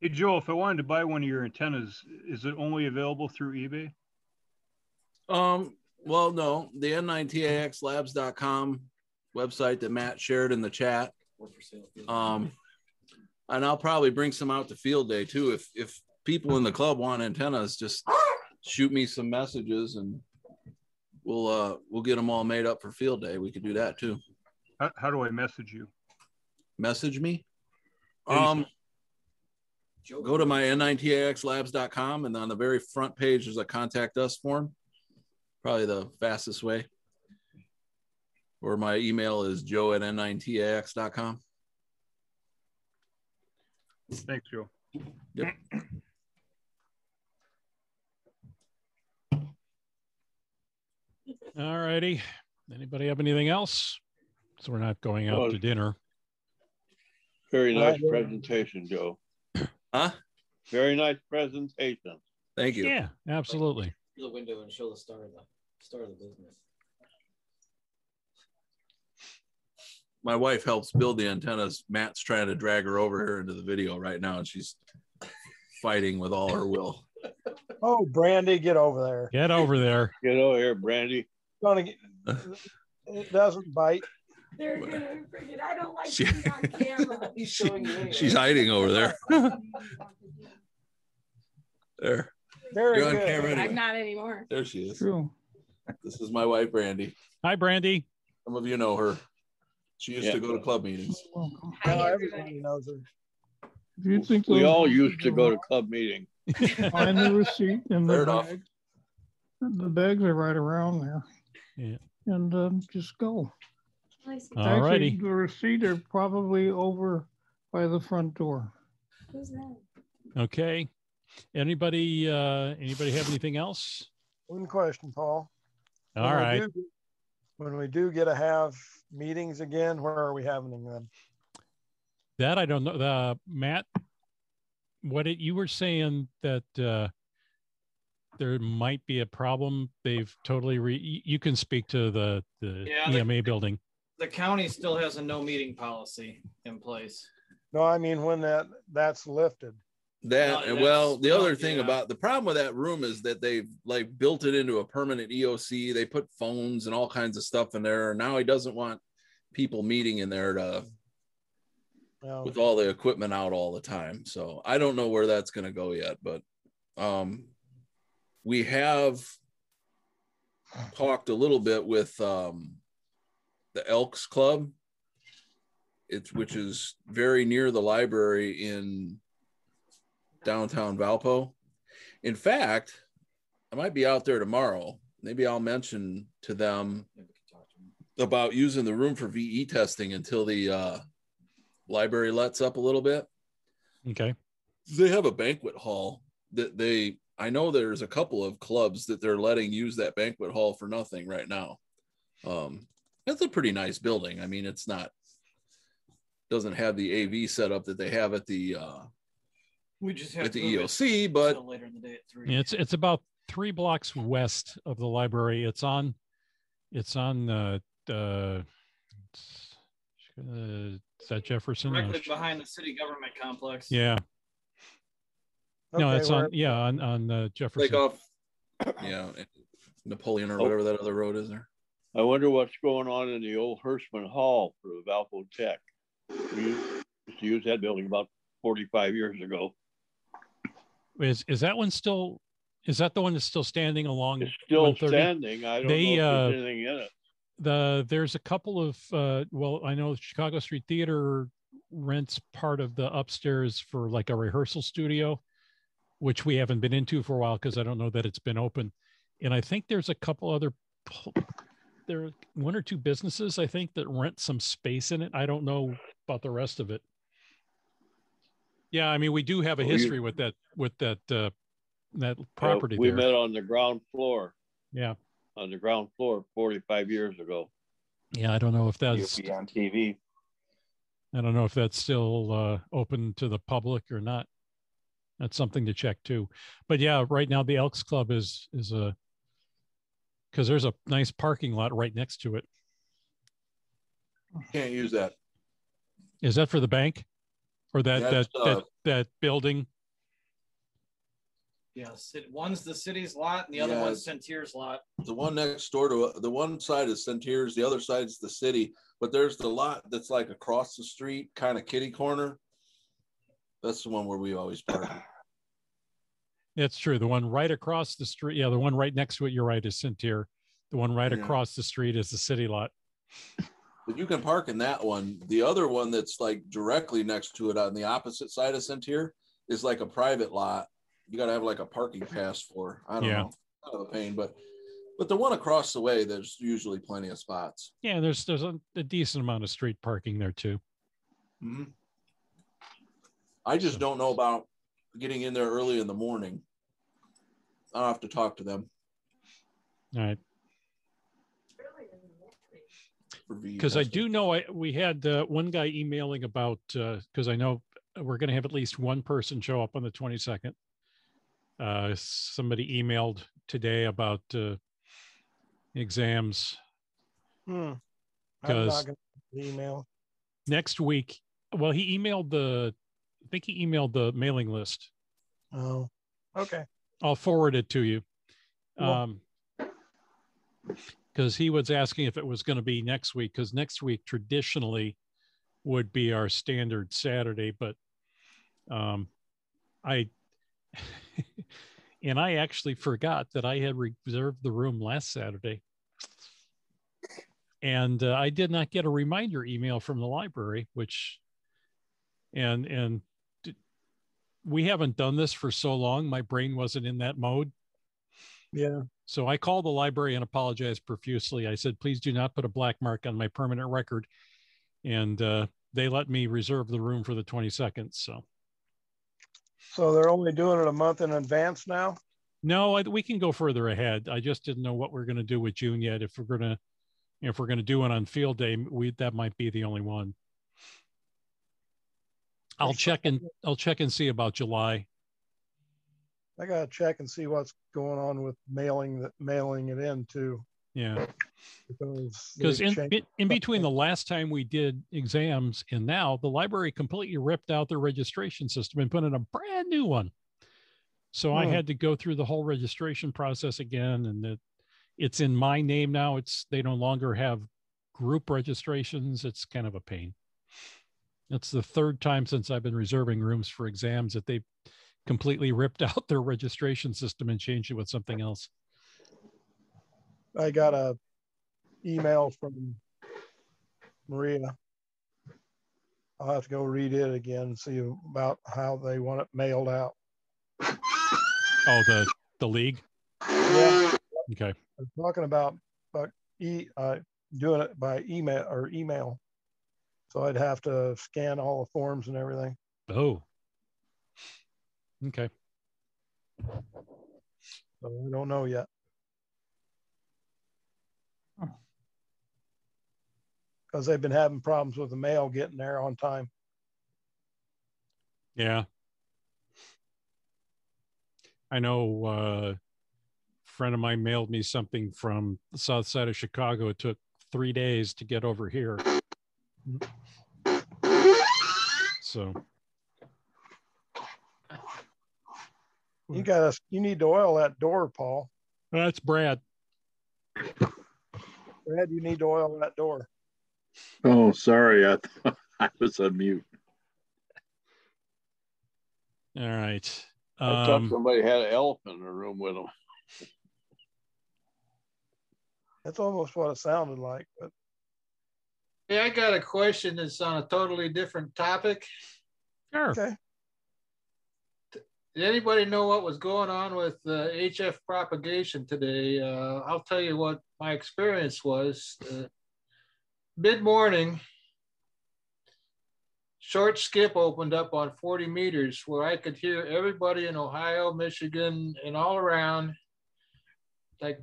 Hey, Joe, if I wanted to buy one of your antennas, is it only available through eBay? Um, well, no, the N9TAXLabs.com website that Matt shared in the chat. Um, and I'll probably bring some out to field day too. If if people in the club want antennas, just shoot me some messages and we'll uh we'll get them all made up for field day. We could do that too. How, how do I message you? Message me. Yeah, you Um go to my N9TAXLabs.com and on the very front page there's a contact us form. Probably the fastest way. Or my email is joe at N9TAX.com. Thanks, Joe. Yep. All righty. Anybody have anything else? So we're not going out Well, to dinner. Very nice yeah. presentation, Joe. Huh? Very nice presentation. Thank you. Yeah, absolutely. the window and show the start of the start of the business. My wife helps build the antennas. Matt's trying to drag her over here into the video right now, and she's fighting with all her will. Oh, Brandy, get over there. Get over there. Get over here, Brandy. Gonna get, it doesn't bite. They're gonna freaking, I don't like She- being on camera. He's showing you. She's hiding over there. There. Very You're on good. camera I'm not anymore. There she is. True. This is my wife, Brandy. Hi, Brandy. Some of you know her. She used Yeah. to go to club meetings. Now Hi, everybody everybody. knows her. Do you think We all used to go to club meeting. Find the receipt in Fair the enough. bag. The bags are right around there. Yeah. And um, just go. Nice. All Actually, righty. The receipt are probably over by the front door. Who's that? Okay. Anybody uh anybody have anything else? One question, Paul. All When we do- When we do get to have meetings again, where are we having them? That I don't know. The Matt, what it, you were saying that uh there might be a problem. They've totally re you- you can speak to the the Yeah, the- EMA building. The county still has a no meeting policy in place. No, I mean when that that's lifted. That No, and well, that's- the no, other thing yeah. about the problem with that room is that they've like built it into a permanent EOC. They put phones and all kinds of stuff in there. And now he doesn't want people meeting in there to Well, with all the equipment out all the time. So I don't know where that's going to go yet, but um, we have talked a little bit with um, the Elks Club. It's which is very near the library in downtown Valpo. In fact, I might be out there tomorrow. Maybe I'll mention to them about using the room for VE testing until the uh, library lets up a little bit. Okay. They have a banquet hall that they, I know there's a couple of clubs that they're letting use that banquet hall for nothing right now. Um, it's a pretty nice building. I mean, it's not, doesn't have the AV setup that they have at the, uh, We just have at to the move it EOC, but later in the day at three. Yeah, it's it's about three blocks west of the library. It's on it's on uh uh, uh is that Jefferson? No, Directly sh- behind the city government complex. yeah. no, okay, it's on yeah, on on uh, Jefferson. like off, yeah, Napoleon or Oh. whatever that other road is there. I wonder what's going on in the old Hirschman Hall for the Valpo Tech. We used to use that building about 45 years ago. Is is that one still is that the one that's still standing along It's still standing. I don't They, know if uh, there's anything in it. the there's a couple of uh well i know chicago street theater rents part of the upstairs for like a rehearsal studio which we haven't been into for a while because I don't know that it's been open. And I think there's a couple other, there are one or two businesses I think that rent some space in it. I don't know about the rest of it. Yeah, I mean we do have a history with that with that uh, that Uh, property We there. met on the ground floor, Yeah, on the ground floor forty-five years ago. yeah. I don't know if that's You'll be on TV. I don't know if that's still uh, open to the public or not. That's something to check too. But yeah, right now the Elks Club is is a because there's a nice parking lot right next to it. Can't use that. Is that for the bank, or that that uh, that that building? Yes, ci- one's the city's lot and the other Yeah. one's Centier's lot. The one next door to the one side is Centier's, the other side is the city, but there's the lot that's like across the street, kind of kitty corner. That's the one where we always park. That's true. The one right across the street. Yeah, the one right next to it. You're right. Is Centier. The one right Yeah. across the street is the city lot. But you can park in that one. The other one that's like directly next to it on the opposite side of Centier is like a private lot. You got to have like a parking pass for. I don't Yeah. know. Kind of a pain, but but the one across the way, there's usually plenty of spots. Yeah, there's there's a, a decent amount of street parking there too. Mhm. I just don't know about getting in there early in the morning. I'll have to talk to them. All right. for VE because I do know I we had uh, one guy emailing about because I know we're going to have at least one person show up on the 22nd. Uh, somebody emailed today about uh, exams Hmm. I'm because not gonna email. next week. Well, he emailed the. I think he emailed the mailing list. Oh, okay. I'll forward it to you. Cool. Um, because he was asking if it was going to be next week, because next week traditionally would be our standard Saturday, but um, I and I actually forgot that I had reserved the room last Saturday, and uh, I did not get a reminder email from the library, which and and we haven't done this for so long. My brain wasn't in that mode. Yeah. So I called the library and apologized profusely. I said, please do not put a black mark on my permanent record. And uh, they let me reserve the room for the 22nd. So So they're only doing it a month in advance now? no, I, we can go further ahead. I just didn't know what we're going to do with June yet. If we're going to, if we're going to do it on field day, we, that might be the only one. I'll check and I'll check and see about July. I gotta check and see what's going on with mailing that mailing it in too. Yeah. Because in, changed in between the last time we did exams and now the library completely ripped out their registration system and put in a brand new one so i Hmm. had to go through the whole registration process again and it, it's in my name now it's they no longer have group registrations it's kind of a pain it's the third time since i've been reserving rooms for exams that they've completely ripped out their registration system and changed it with something else I got a email from Maria. I'll have to go read it again and see about how they want it mailed out. oh the the league Yeah, okay I'm talking about, but e, uh, doing it by email or email. So I'd have to scan all the forms and everything. oh okay So we don't know yet. Because they've been having problems with the mail getting there on time. Yeah. I know uh, a friend of mine mailed me something from the south side of Chicago. It took three days to get over here. So You gotta, you need to oil that door, Paul. that's Brad. Brad, you need to oil that door. Oh, sorry. I thought I was on mute. All right. I thought Um, somebody had an elephant in the room with them. That's almost what it sounded like, but Hey, I got a question that's on a totally different topic. Sure. okay. Did anybody know what was going on with uh, HF propagation today? Uh, I'll tell you what my experience was. Uh, Mid morning, short skip opened up on 40 meters where I could hear everybody in Ohio, Michigan, and all around, like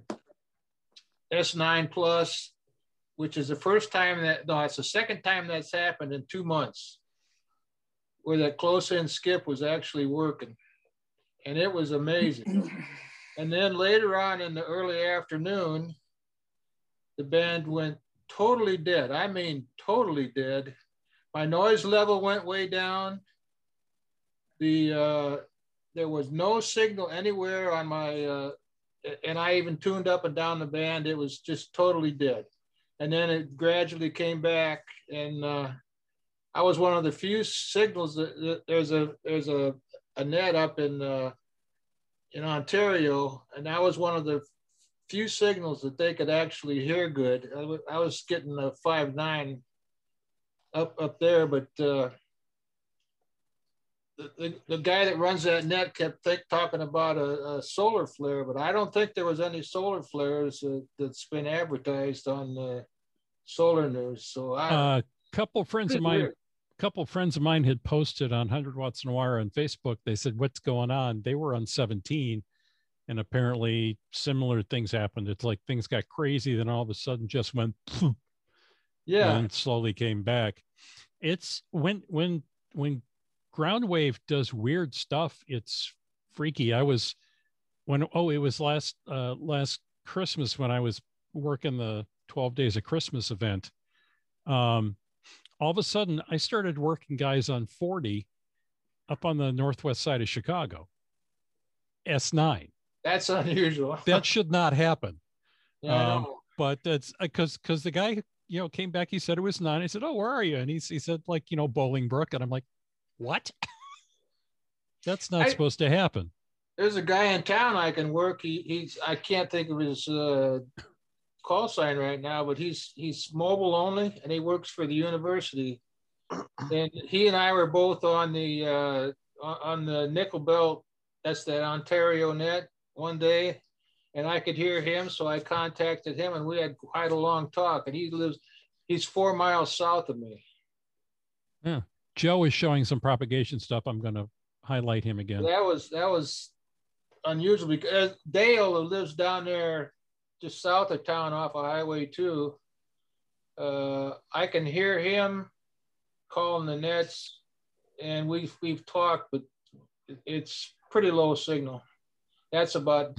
S9 plus, which is the first time that, no, it's the second time that's happened in two months where that close in skip was actually working. And it was amazing. and then later on in the early afternoon, the band went totally dead. I mean, totally dead. My noise level went way down. The uh, there was no signal anywhere on my, uh, and I even tuned up and down the band. It was just totally dead. And then it gradually came back, and uh, I was one of the few signals that, that there's a there's a, a net up in uh, in Ontario, and that was one of the few signals that they could actually hear good. I, w- I was getting a five nine up up there, but uh, the, the, the guy that runs that net kept think, talking about a, a solar flare, but I don't think there was any solar flares uh, that's been advertised on the solar news. So I, A Uh, couple friends of mine. Couple friends of mine had posted on 100 watts and wire on Facebook. They said, "What's going on?" They were on 17, and apparently similar things happened. It's like things got crazy, then all of a sudden just went, yeah, and slowly came back. It's when when when ground wave does weird stuff. It's freaky. I was when oh it was last uh last Christmas when I was working the 12 days of Christmas event. Um, all of a sudden I started working guys on 40 up on the northwest side of Chicago. S9. that's unusual. That should not happen. Yeah, Um, but that's because because the guy you know came back he said it was nine i said oh where are you and he, he said like you know bolingbrook and i'm like what that's not I- supposed to happen There's a guy in town I can work. He, he's I can't think of his uh, call sign right now, but he's he's mobile only, and he works for the university. And he and I were both on the uh, on on the nickel belt. That's that Ontario net one day, and I could hear him, so I contacted him, and we had quite a long talk. And he lives, he's four miles south of me. yeah joe is showing some propagation stuff i'm going to highlight him again That was that was unusual because Dale, who lives down there just south of town off of Highway Two, uh, I can hear him calling the nets, and we've we've talked, but it's pretty low signal. That's about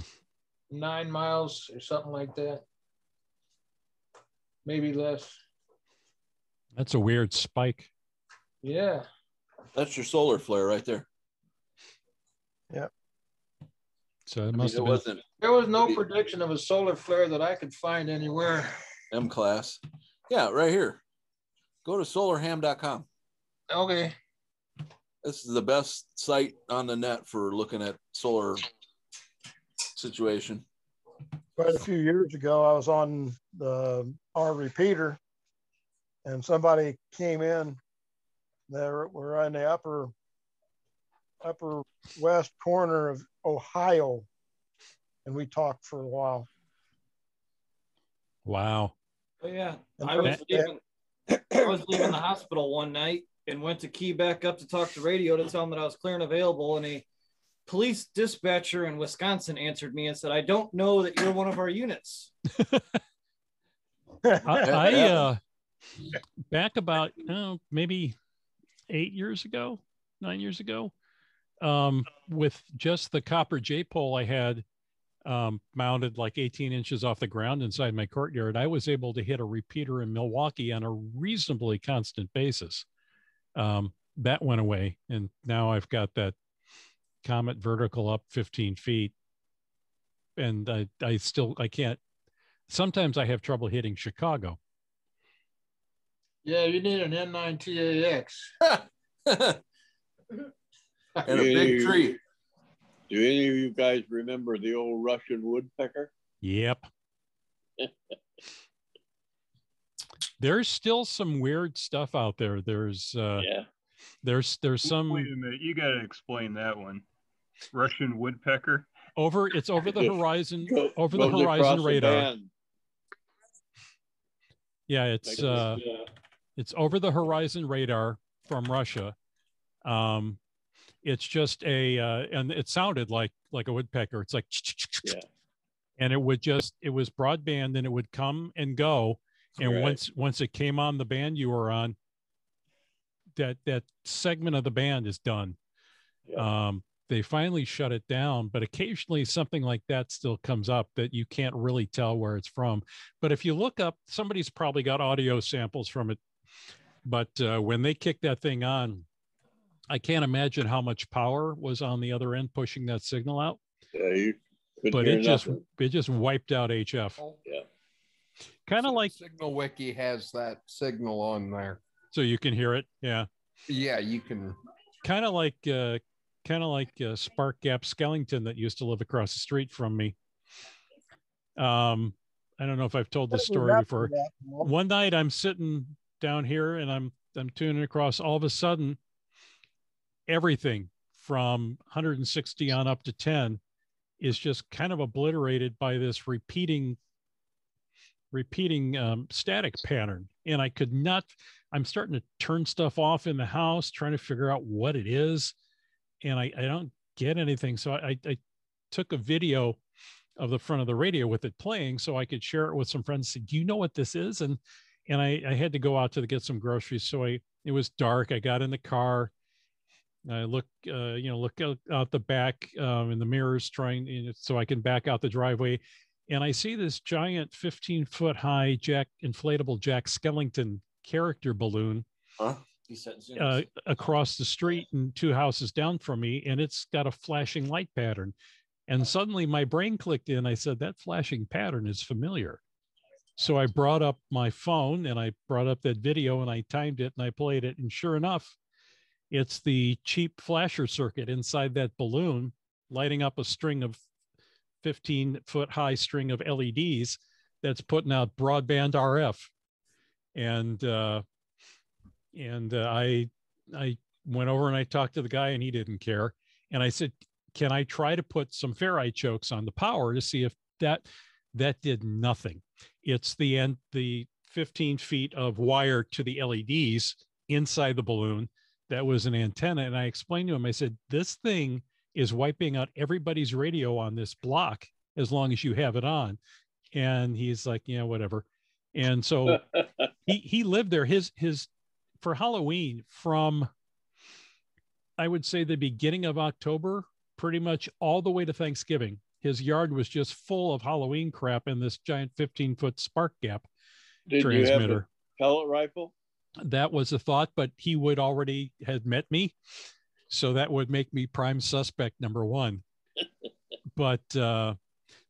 nine miles or something like that, maybe less. that's a weird spike Yeah. That's your solar flare right there. So it I mean, must it have been wasn't There was no prediction of a solar flare that I could find anywhere. M class. Yeah, right here. Go to solarham.com. Okay. This is the best site on the net for looking at solar situation. quite a few years ago, I was on the our repeater, and somebody came in. They were, were in the upper upper west corner of Ohio, and we talked for a while. wow Oh, yeah, And I was leaving. I was leaving the hospital one night and went to key back up to talk to radio to tell them that I was clear and available. And a police dispatcher in Wisconsin answered me and said, "I don't know that you're one of our units." I, I uh, back about oh, maybe eight years ago, nine years ago, um, with just the copper J pole I had um, mounted like 18 inches off the ground inside my courtyard, I was able to hit a repeater in Milwaukee on a reasonably constant basis. Um, that went away, and now I've got that Comet vertical up 15 feet, and I, I still I can't. Sometimes I have trouble hitting Chicago. Yeah, you need an N9TAX. And a big Yeah. tree. Do any of you guys remember the old Russian woodpecker? Yep. There's still some weird stuff out there. There's uh Yeah. there's there's some Wait a minute, you got to explain that one. Russian woodpecker. Over, it's over the horizon, go- over the horizon radar. band. Yeah, it's uh, yeah. it's over the horizon radar from Russia. Um, it's just a, uh, and it sounded like like a woodpecker. It's like, Yeah. and it would just, it was broadband, and it would come and go. And Right. once once it came on the band you were on, that that segment of the band is done. Um, they finally shut it down, but occasionally something like that still comes up that you can't really tell where it's from. But if you look up, somebody's probably got audio samples from it. But uh, when they kick that thing on, I can't imagine how much power was on the other end pushing that signal out. Yeah, you But hear it just nothing. it just wiped out HF. Yeah. Kind of like Signal Wiki has that signal on there. so you can hear it. Yeah. Yeah, you can. kind of like uh kind of like uh, spark gap skellington that used to live across the street from me um i don't know if i've told this story before for that, Paul? one night i'm sitting down here and i'm i'm tuning across all of a sudden everything from 160 on up to 10 is just kind of obliterated by this repeating repeating um, static pattern. And i could not i'm starting to turn stuff off in the house trying to figure out what it is. And i, I don't get anything. So I, I took a video of the front of the radio with it playing so i could share it with some friends. Say do you know what this is? And and i, I had to go out to get some groceries. So i it was dark. I got in the car I look, uh, you know, look out, out the back um, in the mirrors, trying you know, so I can back out the driveway, and I see this giant 15 foot high Jack inflatable Jack Skellington character balloon said uh, across the street and two houses down from me, and it's got a flashing light pattern. And suddenly my brain clicked in. I said, That flashing pattern is familiar. So I brought up my phone and I brought up that video and I timed it and I played it. And sure enough, it's the cheap flasher circuit inside that balloon lighting up a string of 15 foot high string of LEDs that's putting out broadband RF. And, uh, and uh, I, I went over and I talked to the guy and he didn't care. And I said, can I try to put some ferrite chokes on the power to see if that, that did nothing. It's the end, the 15 feet of wire to the LEDs inside the balloon. That was an antenna. And I explained to him, I said, this thing is wiping out everybody's radio on this block as long as you have it on. And he's like, yeah, whatever. And so he, he lived there. His, his, for Halloween from, I would say the beginning of October, pretty much all the way to Thanksgiving, his yard was just full of Halloween crap in this giant 15 foot spark gap Did you have transmitter a pellet rifle? That was a thought, but he would already had met me. So that would make me prime suspect number one. but uh,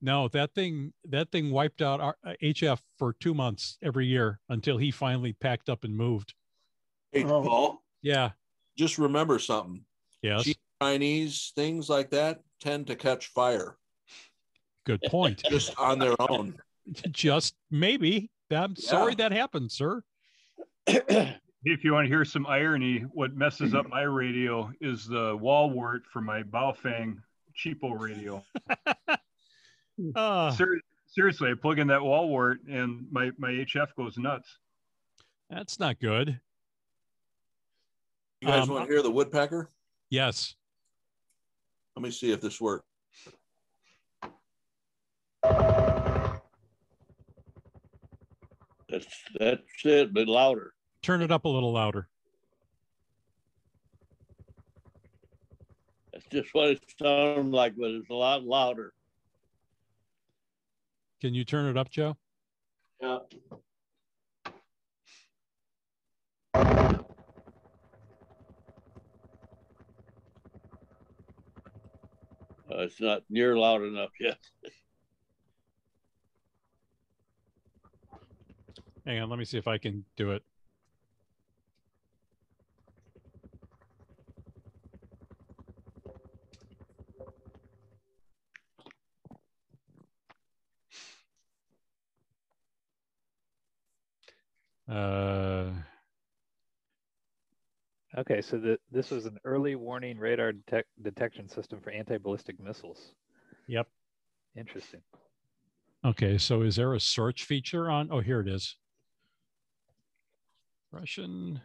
no, that thing that thing wiped out our, uh, HF for two months every year until he finally packed up and moved. Hey, Paul, Yeah. just remember something. Yes. Chinese things like that tend to catch fire Good point. just on their own. Just maybe. I'm sorry that happened, sir. If you want to hear some irony, what messes up my radio is the wall wart for my Baofeng cheapo radio. Uh, Ser- seriously, I plug in that wall wart and my, my HF goes nuts. that's not good. You guys Um, want to hear the woodpecker? Yes. Let me see if this works. That's that's it, but louder. Turn it up a little louder. That's just what it sounds like, but it's a lot louder. Can you turn it up, Joe? Yeah. Uh, it's not near loud enough yet. Hang on, let me see if I can do it. Uh, Okay, so the, this was an early warning radar detec- detection system for anti-ballistic missiles. Yep. Interesting. Okay, so is there a search feature on? Oh, here it is. Russian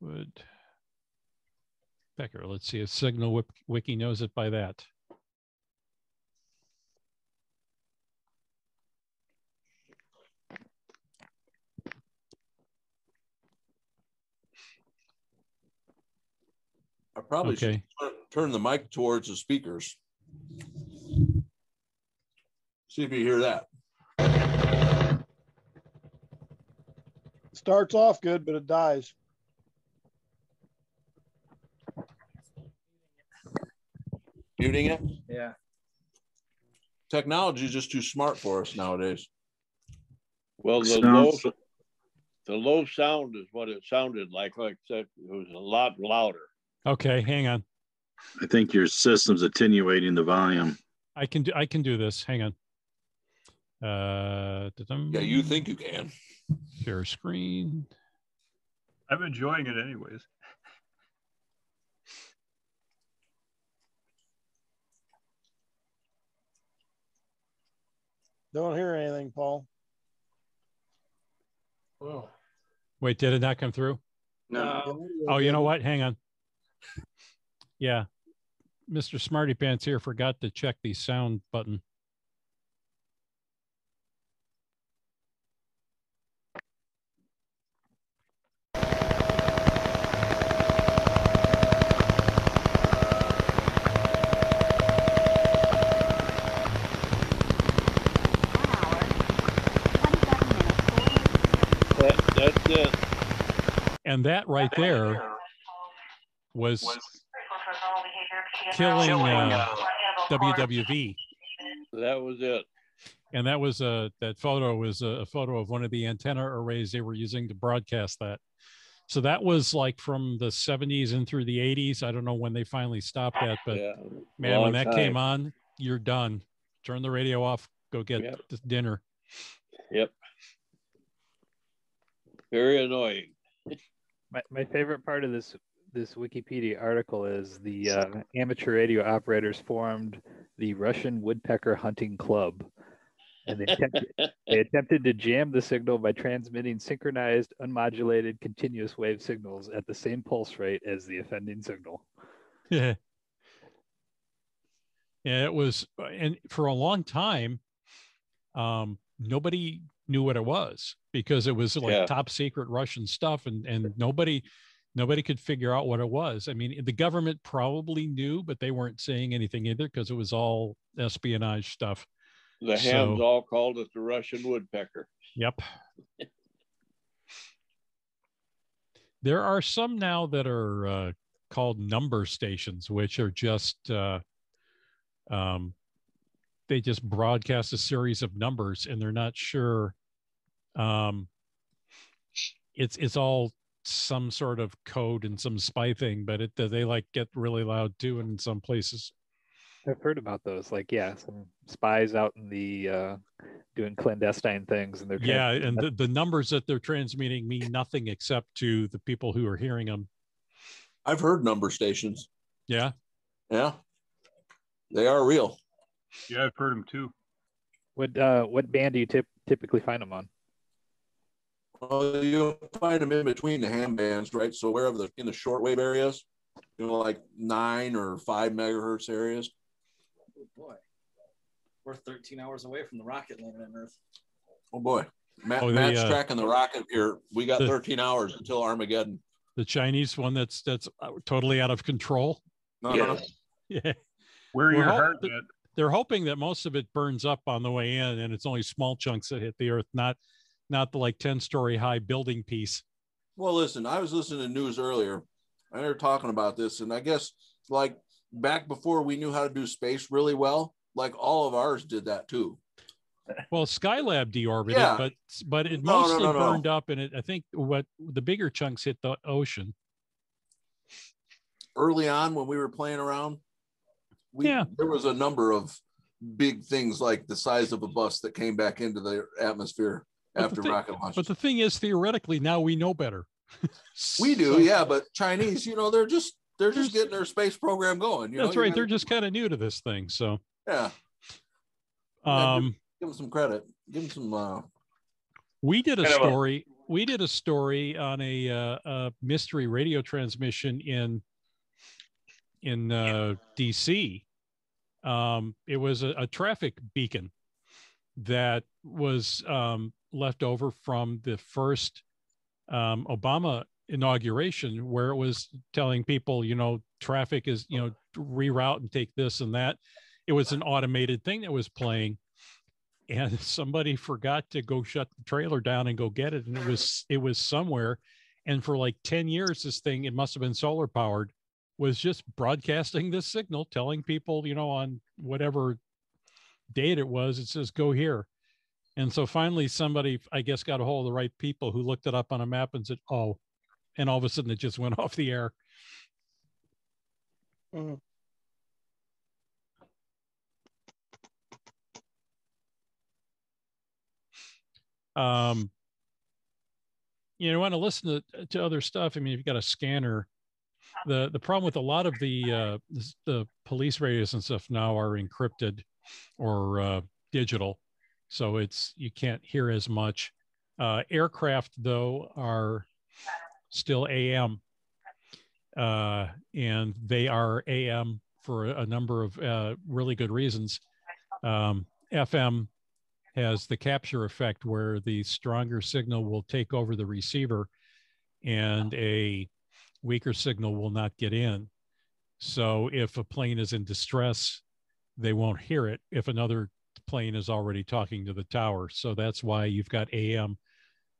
would Becker. Let's see if Signal Wiki knows it by that. I probably should Okay. turn- turn the mic towards the speakers. See if you hear that. Starts off good, but it dies. Muting it. Yeah. Technology is just too smart for us nowadays. Well, the low, the low sound is what it sounded like. Like I said, it was a lot louder. Okay, hang on. I think your system's attenuating the volume. I can do I can do this. Hang on. Uh. Yeah, you think you can. Share screen. I'm enjoying it anyways. Don't hear anything, Paul. Oh, Wait, did it not come through? No. Oh, you know what? Hang on. Yeah. Mr. Smarty Pants here forgot to check the sound button. It. And that right there was killing uh, WWV. That was it. And that was a that photo was a, photo of one of the antenna arrays they were using to broadcast that. So that was like from the 70s and through the 80s. I don't know when they finally stopped that, but Yeah. man, when that came on, you're done. Turn the radio off. Go get Yep. dinner. Yep. Very annoying. My, my favorite part of this this Wikipedia article is the uh, amateur radio operators formed the Russian Woodpecker Hunting Club, and they attempted, they attempted to jam the signal by transmitting synchronized, unmodulated, continuous wave signals at the same pulse rate as the offending signal. Yeah. Yeah, it was, and for a long time, um, nobody knew what it was because it was like Yeah. top secret Russian stuff, and and nobody, nobody could figure out what it was. I mean, the government probably knew, but they weren't saying anything either because it was all espionage stuff. The hams So- all called it the Russian woodpecker. Yep. there are some now that are uh, called number stations, which are just uh, um, they just broadcast a series of numbers, and they're not sure. Um, it's it's all some sort of code and some spy thing, but it they like get really loud too in some places. I've heard about those. Like, yeah, some spies out in the uh, doing clandestine things, and they're Yeah, and the, the numbers that they're transmitting mean nothing except to the people who are hearing them. I've heard number stations. Yeah. Yeah. They are real. Yeah, I've heard them too. What uh, what band do you tip, typically find them on? Well, you'll find them in between the ham bands, right? So wherever the in the shortwave areas, you know, like nine or five megahertz areas. Oh boy. We're 13 hours away from the rocket landing on Earth. Oh boy, Matt, Oh, the, Matt's uh, tracking the rocket here. We got the- 13 hours until Armageddon. The Chinese one that's that's uh, totally out of control. Uh-huh. Yeah. Where We're your hop- heart th- at? They're hoping that most of it burns up on the way in, and it's only small chunks that hit the earth, not not the like ten story high building piece. Well, listen, I was listening to news earlier. and they were talking about this, and I guess like back before we knew how to do space really well, like all of ours did that too. Well, Skylab deorbited, Yeah. but but it No, mostly no, no. burned up, and it I think what the bigger chunks hit the ocean. Early on, when we were playing around, we, Yeah. there was a number of big things like the size of a bus that came back into the atmosphere after thing- rocket launch. But the thing is, theoretically, now we know better. We do, So- yeah, but Chinese, you know, they're just they're just getting their space program going. You know, That's You right. gotta- They're just kind of new to this thing. So, yeah. Yeah, um, give them some credit. Give them some. Uh, we did a Kind of a- story. We did a story on a, uh, a mystery radio transmission in in uh, DC. Um, it was a, a traffic beacon that was um, left over from the first um, Obama inauguration, where it was telling people, you know, traffic is, you know, reroute and take this and that. It was an automated thing that was playing, and somebody forgot to go shut the trailer down and go get it, and it was it was somewhere. And for like ten years, this thing it must have been solar powered, was just broadcasting this signal, telling people, you know, on whatever date it was, it says go here. And so finally, somebody, I guess, got a hold of the right people who looked it up on a map and said, "Oh," and all of a sudden it just went off the air. Mhm. Um, you know, want to listen to, to other stuff. I mean, if you've got a scanner, the the problem with a lot of the uh, the, the police radios and stuff now are encrypted or uh, digital, so it's you can't hear as much. Uh, aircraft though are still AM, uh, and they are AM for a, number of uh, really good reasons. Um, FM has the capture effect where the stronger signal will take over the receiver and a weaker signal will not get in. So if a plane is in distress, they won't hear it if another plane is already talking to the tower. So that's why you've got AM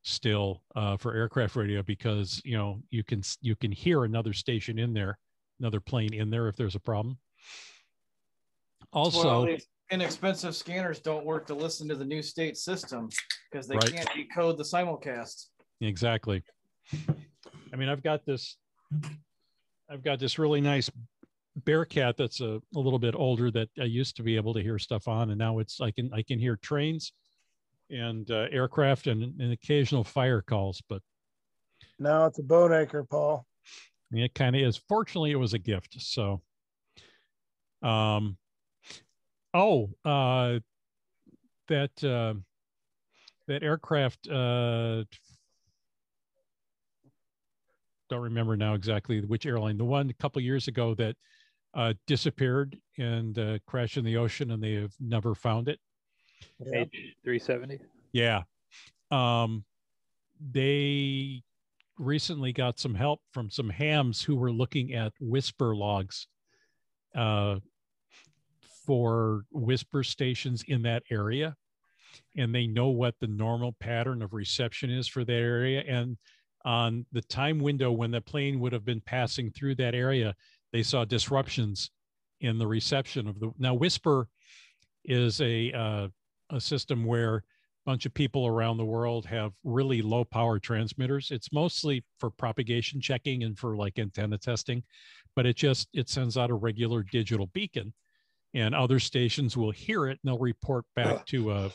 still uh, for aircraft radio because you know you can you can hear another station in there, another plane in there if there's a problem. Also, well, inexpensive scanners don't work to listen to the new state system because they Right. can't decode the simulcast. Exactly. I mean, I've got this, I've got this really nice Bearcat that's a, a little bit older that I used to be able to hear stuff on, and now it's I can I can hear trains and uh, aircraft and, and occasional fire calls, but Now it's a boat anchor, Paul. it kind of is. Fortunately, it was a gift. So, um, oh, uh, that uh, that aircraft. Uh, don't remember now exactly which airline. The one a couple years ago that uh, disappeared and uh, crashed in the ocean, and they have never found it. H three seventy. Yeah. Um, they recently got some help from some hams who were looking at WSPR logs uh, for WSPR stations in that area. And they know what the normal pattern of reception is for that area. And on the time window when the plane would have been passing through that area, they saw disruptions in the reception of the. Now, WSPR is a uh, a system where a bunch of people around the world have really low power transmitters. It's mostly for propagation checking and for like antenna testing, but it just it sends out a regular digital beacon, and other stations will hear it and they'll report back to a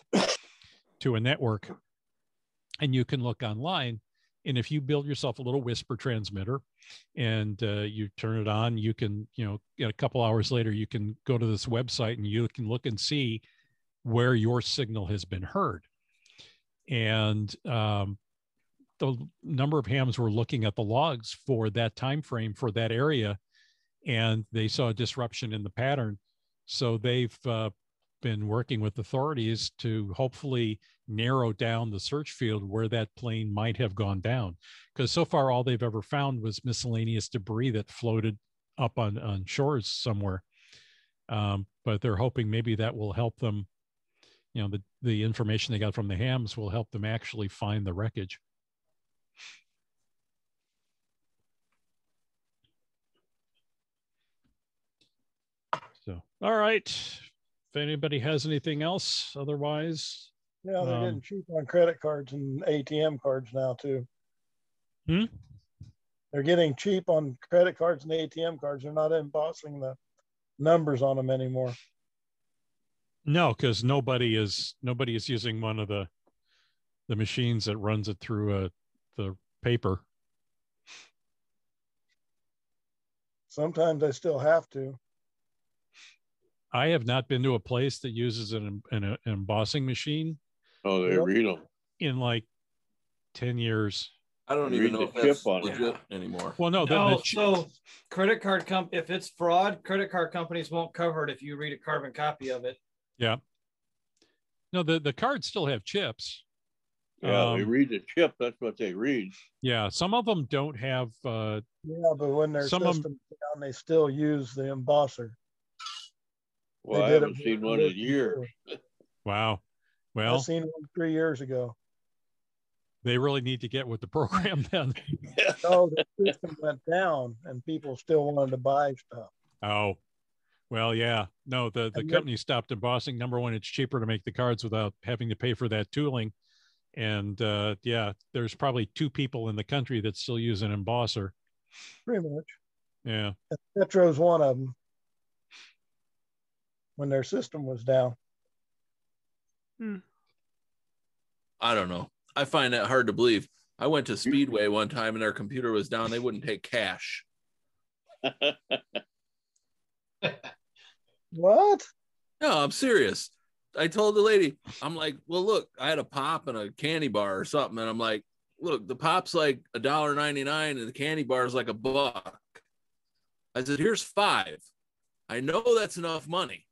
to a network, and you can look online. And if you build yourself a little WSPR transmitter and uh, you turn it on, you can, you know, a couple hours later, you can go to this website and you can look and see where your signal has been heard. And um, the number of hams were looking at the logs for that time frame for that area, and they saw a disruption in the pattern. So they've uh, been working with authorities to hopefully narrow down the search field where that plane might have gone down. Because so far, all they've ever found was miscellaneous debris that floated up on, on shores somewhere. Um, but they're hoping maybe that will help them you know the the information they got from the hams will help them actually find the wreckage so all right if anybody has anything else, otherwise. Yeah, they're um, getting cheap on credit cards and ATM cards now too. Hmm? They're getting cheap on credit cards and ATM cards. They're not embossing the numbers on them anymore. No, because nobody is nobody is using one of the the machines that runs it through a, the paper. Sometimes I still have to. I have not been to a place that uses an, an, an embossing machine Oh, they Yep. read them. in like 10 years. I don't even know if that's chip on it. legit anymore. Well, no, the, No, the ch- so credit card comp if it's fraud, credit card companies won't cover it if you read a carbon copy of it. yeah. No, the, the cards still have chips. Yeah, they Um, read the chip. That's what they read. Yeah. Some of them don't have, uh, Yeah, but when their Some of 'em- system's down, they still use the embosser. Well, I haven't seen one in years. before. wow. I Well, seen one three years ago. they really need to get with the program then. No, the system went down and people still wanted to buy stuff. Oh, well, yeah. No, the, the And then- company stopped embossing. Number one, it's cheaper to make the cards without having to pay for that tooling. And uh, yeah, there's probably two people in the country that still use an embosser. Pretty much. Yeah. Petro's one of them. When their system was down. Hmm. I don't know. I find that hard to believe. I went to Speedway one time and their computer was down. They wouldn't take cash. What? No, I'm serious. I told the lady, I'm like, well, look, I had a pop and a candy bar or something. And I'm like, look, the pop's like a dollar ninety nine and the candy bar is like a buck. I said, here's five. I know that's enough money.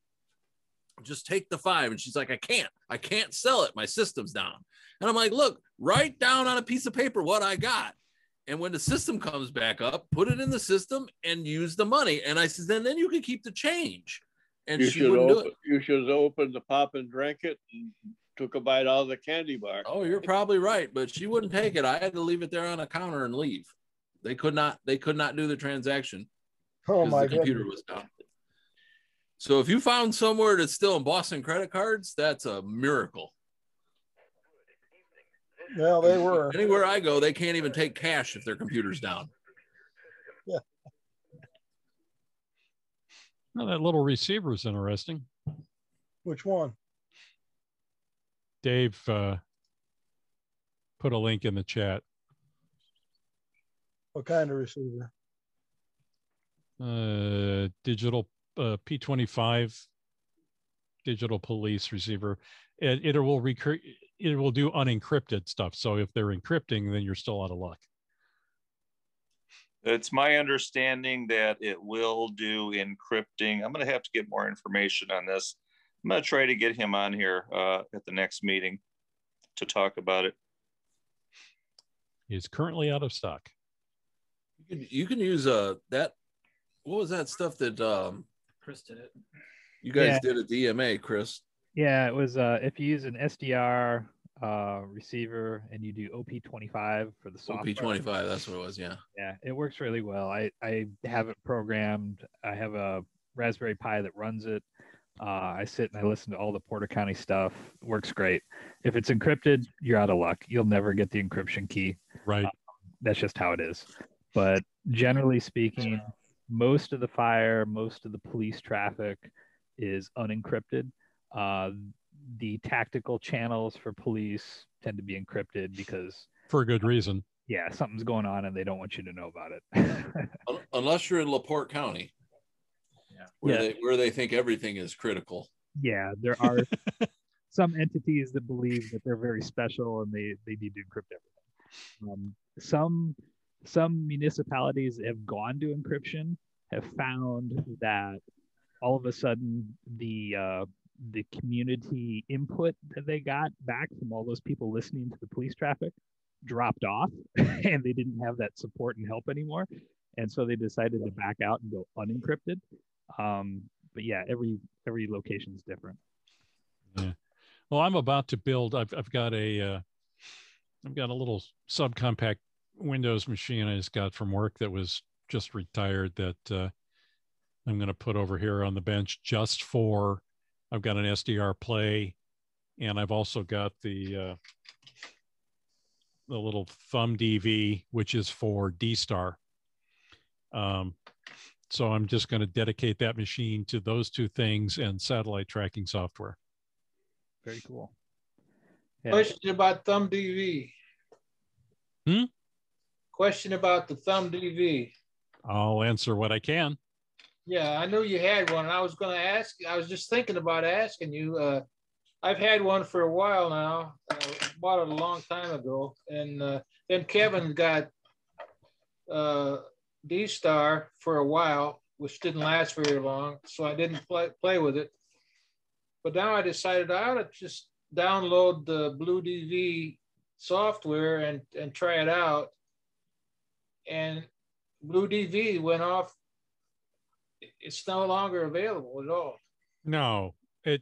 Just take the five. And she's like, I can't. I can't sell it. My system's down. And I'm like, look, write down on a piece of paper what I got. And when the system comes back up, put it in the system and use the money. And I said, then then you can keep the change. And you she should wouldn't do open, it. you should have opened the pop and drank it and took a bite out of the candy bar. Oh, you're probably right, but she wouldn't take it. I had to leave it there on a counter and leave. They could not. They could not do the transaction Oh because my the computer goodness. was down. So if you found somewhere that's still embossing credit cards, that's a miracle. Well, they were. Anywhere I go, they can't even take cash if their computer's down. Well, that little receiver is interesting. Which one? Dave uh, put a link in the chat. What kind of receiver? Uh, digital uh, P25 digital police receiver. It, it will recur- it will do unencrypted stuff. So if they're encrypting, then you're still out of luck. It's my understanding that it will do encrypting. I'm going to have to get more information on this. I'm going to try to get him on here uh, at the next meeting to talk about it. It's currently out of stock. You can, you can use uh that. What was that stuff that um Chris did it. you guys Yeah. did a DMA, Chris? Yeah, it was uh, if you use an SDR uh, receiver and you do OP25 for the software. OP25, that's what it was. Yeah. Yeah, it works really well. I, I have it programmed. I have a Raspberry Pi that runs it. Uh, I sit and I listen to all the Porter County stuff. It works great. If it's encrypted, you're out of luck. You'll never get the encryption key. Right. that's just how it is. But generally speaking, most of the fire, most of the police traffic is unencrypted. Uh, the tactical channels for police tend to be encrypted because For a good reason. yeah, something's going on and they don't want you to know about it. Unless you're in LaPorte County. Where Yeah. they where they think everything is critical. yeah, there are some entities that believe that they're very special and they they need to encrypt everything. Um, some some municipalities have gone to encryption have found that all of a sudden the uh, the community input that they got back from all those people listening to the police traffic dropped off and they didn't have that support and help anymore and so they decided to back out and go unencrypted um, but yeah every every location is different Yeah. Well, I'm about to build. I've I've got a uh, I've got a little subcompact Windows machine I just got from work that was just retired that uh, I'm going to put over here on the bench just for. I've got an SDR play, and I've also got the uh, the little thumb DV, which is for D Star. Um, so I'm just going to dedicate that machine to those two things and satellite tracking software. very cool Yeah. Question about Thumb DV. Hmm? Question about the Thumb DV. I'll answer what I can. Yeah, I knew you had one. I was going to ask. I was just thinking about asking you. Uh, I've had one for a while now. Uh, bought it a long time ago, and uh, then Kevin got uh, D Star for a while, which didn't last very long, so I didn't play play with it. But now I decided I ought to just download the Blue DV software and and try it out. And Blue DV went off. It's no longer available at all. No, it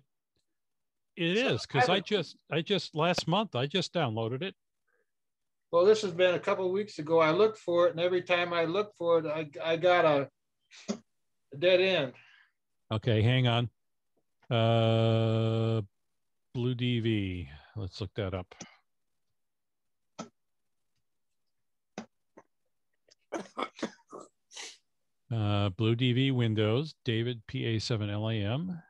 it is because I haven't- just I just last month I just downloaded it. Well, this has been a couple of weeks ago. I looked for it, and every time I looked for it, I, I got a, a dead end. Okay, hang on. Uh, Blue DV. Let's look that up. Uh, Blue DV Windows, David PA7LIM.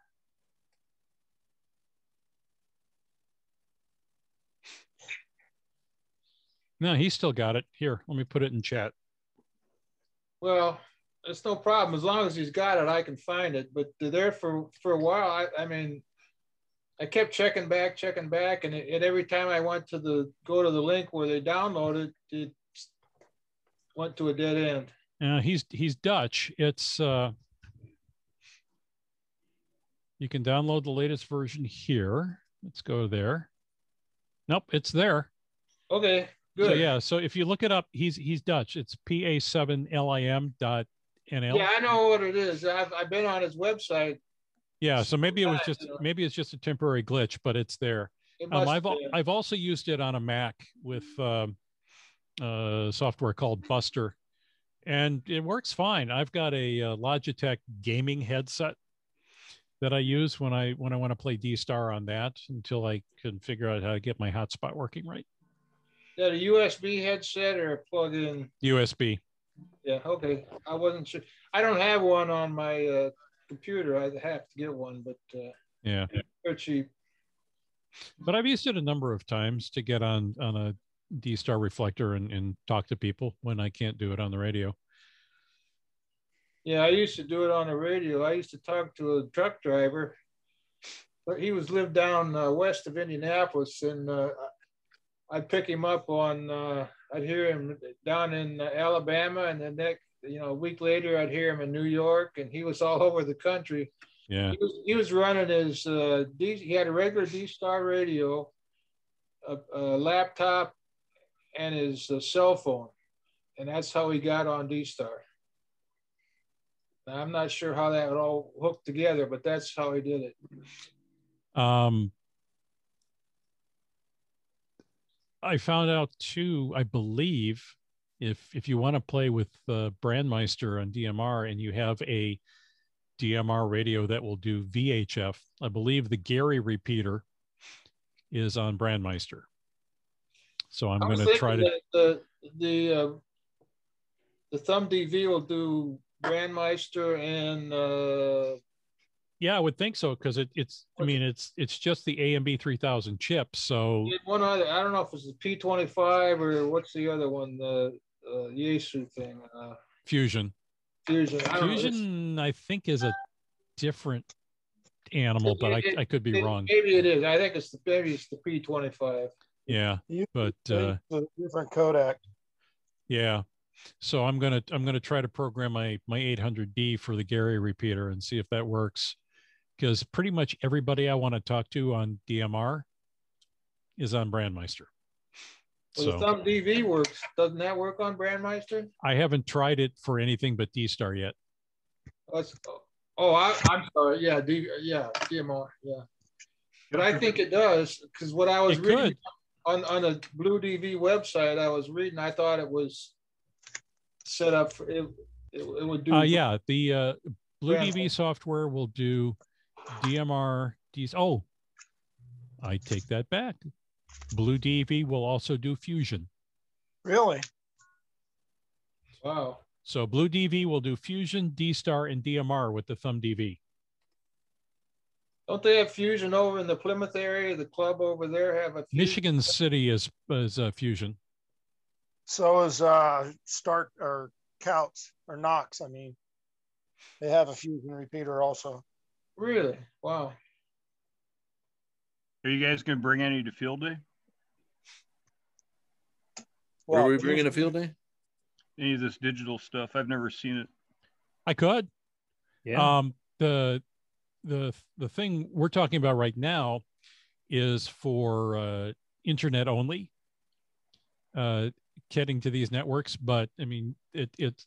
No, he still got it. Here, let me put it in chat. Well, it's no problem as long as he's got it. I can find it. But there for for a while, I, I mean, I kept checking back, checking back, and, it, and every time I went to the go to the link where they downloaded it, it went to a dead end. Uh, he's he's Dutch. It's uh, you can download the latest version here. Let's go there. Nope, it's there. Okay, So good. yeah, so if you look it up, he's he's Dutch. It's pa7lim dot nl. Yeah, I know what it is. I've, I've been on his website. Yeah, so maybe it was just maybe it's just a temporary glitch, but it's there. It Um, I've al-. I've also used it on a Mac with um, uh, software called Buster, and it works fine. I've got a, uh Logitech gaming headset that I use when I when I want to play D Star on that until I can figure out how to get my hotspot working right. Is that a USB headset or a plug-in? USB. Yeah, okay. I wasn't sure. I don't have one on my uh, computer. I have to get one, but uh, Yeah. they're cheap. But I've used it a number of times to get on on a D Star reflector and, and talk to people when I can't do it on the radio. Yeah, I used to do it on the radio. I used to talk to a truck driver. But he was lived down uh, west of Indianapolis, and uh, I'd pick him up on. Uh, I'd hear him down in uh, Alabama, and then next, you know, a week later, I'd hear him in New York, and he was all over the country. Yeah. He was, he was running his uh, D, he had a regular D Star radio, a, a laptop, and his uh, cell phone, and that's how he got on D Star. Now, I'm not sure how that all hooked together, but that's how he did it. Um, I found out too, I believe, if if you want to play with uh, Brandmeister on DMR and you have a DMR radio that will do VHF, I believe the Gary repeater is on Brandmeister. So I'm going to try to. the the uh, the thumb DV will do Brandmeister and uh, Yeah, I would think so because it, it's. I mean, it's it's just the AMBE three thousand chip. So one other. I don't know if it's the P25 or what's the other one, the uh, Yaesu thing, uh, Fusion. Fusion. I. Fusion, I think, is a different animal, but I, it- I could be it- wrong. Maybe it is. I think it's the maybe it's the P25. Yeah, You- but uh, a different codec. yeah. So I'm gonna I'm gonna try to program my my 800D for the Gary repeater and see if that works, because pretty much everybody I want to talk to on DMR is on Brandmeister. Well, So the thumb DV works. Doesn't that work on Brandmeister? I haven't tried it for anything but D Star yet. Oh, oh, I, I'm sorry. Yeah, D, yeah, DMR. Yeah, but I think it does because what I was It reading could. On on a Blue DV website, I was reading. I thought it was set up for it. It, it would do. Uh, yeah, the uh, Blue Brand- DV software will do DMR. Ds- oh, I take that back. Blue DV will also do Fusion. Really? Wow. So Blue DV will do Fusion, D Star, and DMR with the Thumb DV. Don't they have fusion over in the Plymouth area? The club over there have a fusion? Michigan City is is a Fusion. So is uh start or Kouts or Knox. I mean, they have a fusion repeater also. Really? Wow. Are you guys going to bring any to field day? Where are we bringing a field day? Any of this digital stuff? I've never seen it. I could. Yeah. Um, the the the thing we're talking about right now is for uh, internet only, uh, getting to these networks. But I mean, it it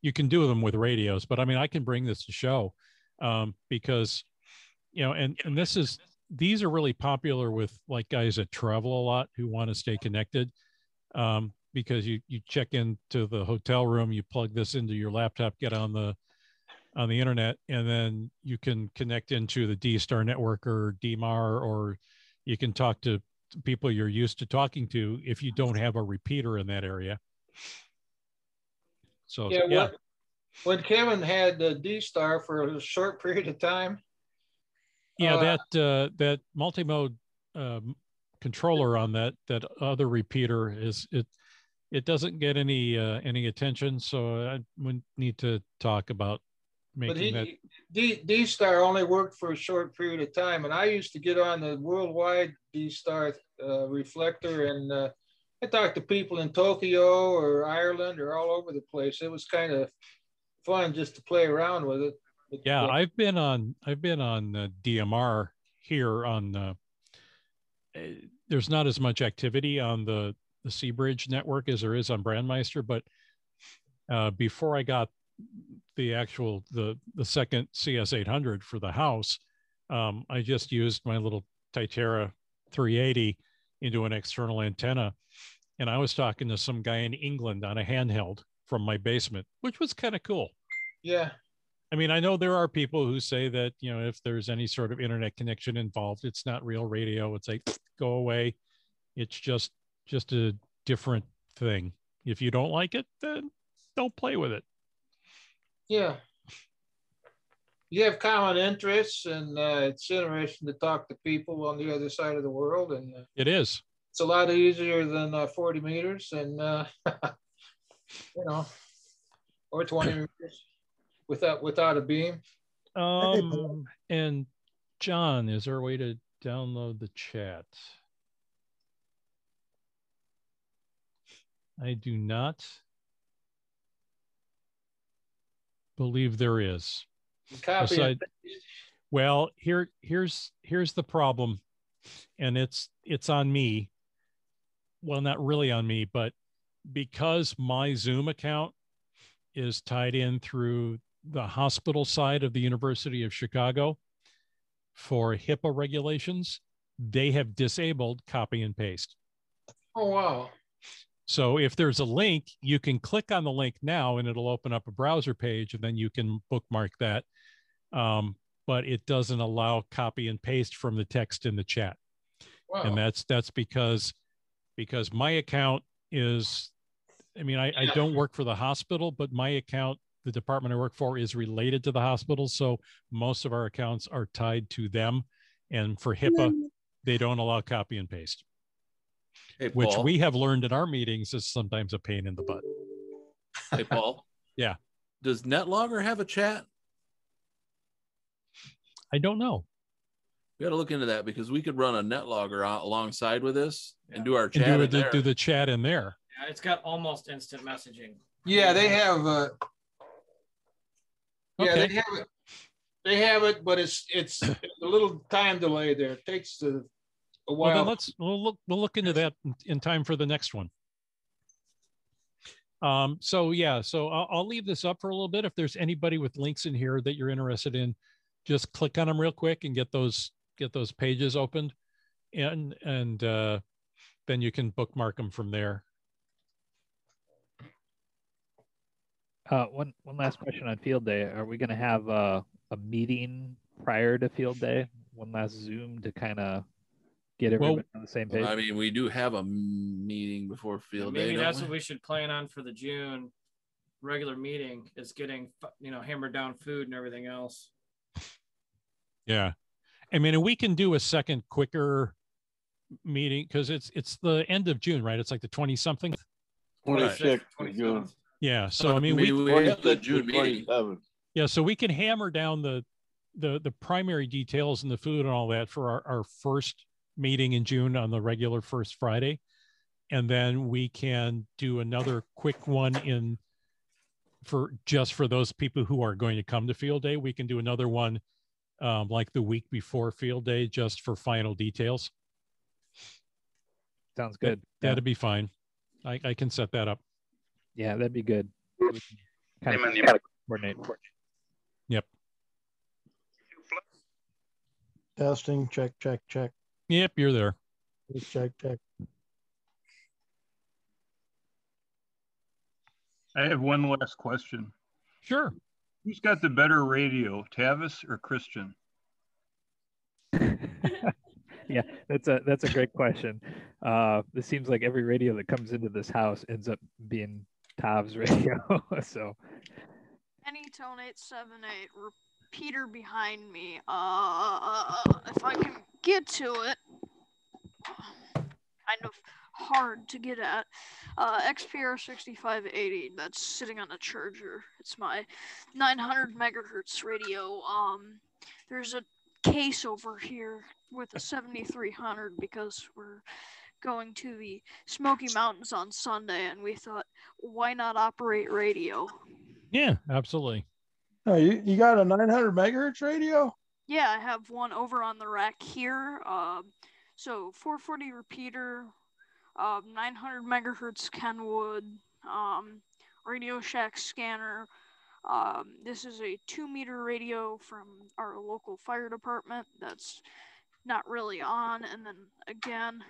you can do them with radios. But I mean, I can bring this to show um, because you know, and and this is these are really popular with like guys that travel a lot who want to stay connected um, because you you check into the hotel room, you plug this into your laptop, get on the on the internet, and then you can connect into the D Star network or DMAR, or you can talk to people you're used to talking to if you don't have a repeater in that area. So Yeah, yeah, When, when Kevin had the D Star for a short period of time, yeah, uh, that uh, that multi-mode um, controller on that that other repeater is it it doesn't get any uh, any attention, so I would need to talk about but making that. he D D Star only worked for a short period of time, and I used to get on the worldwide D Star uh, reflector, and uh, I talked to people in Tokyo or Ireland or all over the place. It was kind of fun just to play around with it. But, Yeah, uh, I've been on I've been on uh, DMR here on uh, there's not as much activity on the the c-Bridge network as there is on Brandmeister, but uh, before I got the actual the the second CS 800 for the house, um, I just used my little Tytera 380 into an external antenna, and I was talking to some guy in England on a handheld from my basement, which was kind of cool. yeah, I mean, I know there are people who say that, you know, if there's any sort of internet connection involved, it's not real radio. It's like, go away. It's just just a different thing. If you don't like it, then don't play with it. Yeah. You have common interests, and uh, it's interesting to talk to people on the other side of the world, and uh, It is. it's a lot easier than uh, 40 meters and uh, you know or 20 meters without without a beam Um, and John, is there a way to download the chat? I do not believe there is. copy Aside- Well, here here's here's the problem, and it's it's on me. Well, not really on me, but because my Zoom account is tied in through the hospital side of the University of Chicago for HIPAA regulations, they have disabled copy and paste. oh wow So if there's a link, you can click on the link now and it'll open up a browser page and then you can bookmark that. Um, but it doesn't allow copy and paste from the text in the chat. wow And that's that's because because my account is I mean, I, I don't work for the hospital, but my account, the department I work for, is related to the hospital. So most of our accounts are tied to them. And for HIPAA, they don't allow copy and paste Hey, which we have learned in our meetings is sometimes a pain in the butt. Hey, Paul. Yeah. Does NetLogger have a chat? I don't know. We got to look into that because we could run a NetLogger alongside with this and do our And chat. do, in the, there. do the chat in there. Yeah, it's got almost instant messaging. yeah they have uh yeah they have it they have it but it's it's a little time delay there it takes a, a Well, while then let's we'll look we'll look into that in, in time for the next one. Um, so yeah, so I'll, I'll leave this up for a little bit. If there's anybody with links in here that you're interested in, just click on them real quick and get those get those pages opened, and and uh, then you can bookmark them from there. Uh, one one last question on field day. Are we going to have a, a meeting prior to field day? One last Zoom to kind of get Well, on the same page. I mean, we do have a meeting before field Maybe day. don't that's we? what we should plan on for the June regular meeting is getting you know hammered down food and everything else. Yeah. I mean, and we can do a second quicker meeting because it's it's the end of June, right? It's like the 20 something. 26th of 27th. June. Yeah. So I mean, we, we have the June meeting. yeah, so we can hammer down the the the primary details and the food and all that for our, our first meeting in June on the regular first Friday. And then we can do another quick one in for just for those people who are going to come to field day. We can do another one um, like the week before field day just for final details. Sounds good. That, That'd be fine. I, I can set that up. Yeah, that'd be good. We can Kind of Amen. coordinate. Yep. Testing, check, check, check. Yep, you're there. Check, check. I have one last question. Sure. Who's got the better radio, Tavis or Christian? yeah, that's a that's a great question. Uh, it seems like every radio that comes into this house ends up being Tav's radio. so Any tone eight seven eight repeater behind me. Uh, if I can get to it, kind of hard to get at. Uh, XPR 6580. That's sitting on a charger. It's my 900 megahertz radio. Um, there's a case over here with a 7300 because we're going to the Smoky Mountains on Sunday, and we thought, why not operate radio? Yeah, absolutely. Oh, you, you got a 900 megahertz radio? Yeah, I have one over on the rack here. Um, so 440 repeater, um, 900 megahertz Kenwood, um, Radio Shack scanner. Um, this is a two meter radio from our local fire department that's not really on. And then again,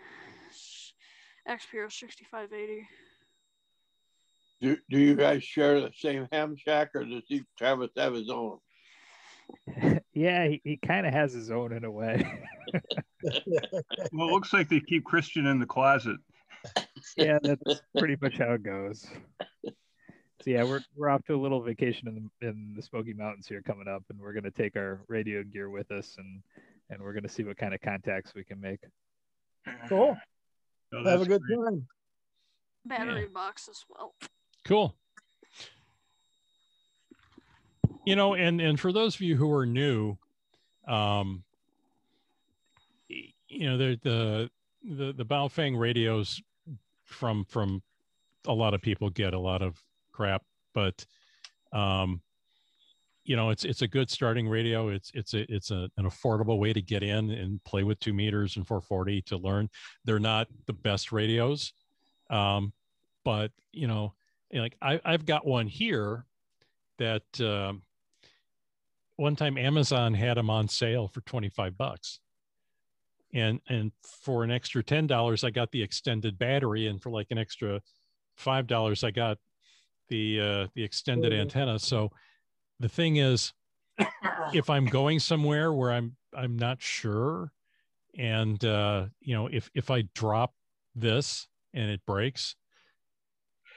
XPR 6580. Do, do you guys share the same ham shack or does he Travis have his own? yeah, he, he kind of has his own in a way. well, it looks like they keep Christian in the closet. yeah, that's pretty much how it goes. So yeah, we're we're off to a little vacation in the in the Smoky Mountains here coming up, and we're gonna take our radio gear with us, and and we're gonna see what kind of contacts we can make. Cool. Oh, Have a good great. time. Battery box as well. Cool. You know, and and for those of you who are new, um, you know, the the the the Baofeng radios from from a lot of people get a lot of crap, but um, you know, it's it's a good starting radio. It's it's a it's a, an affordable way to get in and play with two meters and 440 to learn. They're not the best radios, um, but you know, like I, I've got one here that um, one time Amazon had them on sale for 25 bucks. And and for an extra ten dollars, I got the extended battery, and for like an extra five dollars, I got the uh, the extended antenna. So the thing is, if I'm going somewhere where I'm I'm not sure, and uh, you know, if if I drop this and it breaks,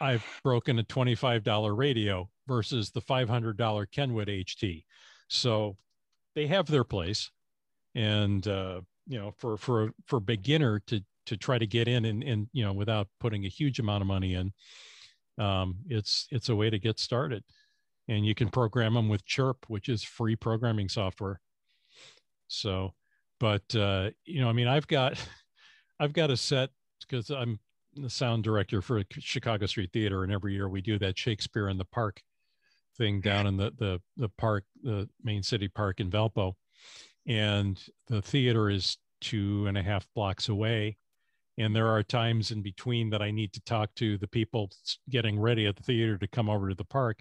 I've broken a $25 radio versus the $500 Kenwood HT. So they have their place. And, uh, you know, for, for, for beginner to, to try to get in and, and, you know, without putting a huge amount of money in, um, it's, it's a way to get started and you can program them with chirp, which is free programming software. So, but, uh, you know, I mean, I've got, I've got a set because I'm the sound director for Chicago Street Theater, and every year we do that Shakespeare in the Park thing down in the the the park, the main city park in Valpo, and the theater is two and a half blocks away, and there are times in between that I need to talk to the people getting ready at the theater to come over to the park.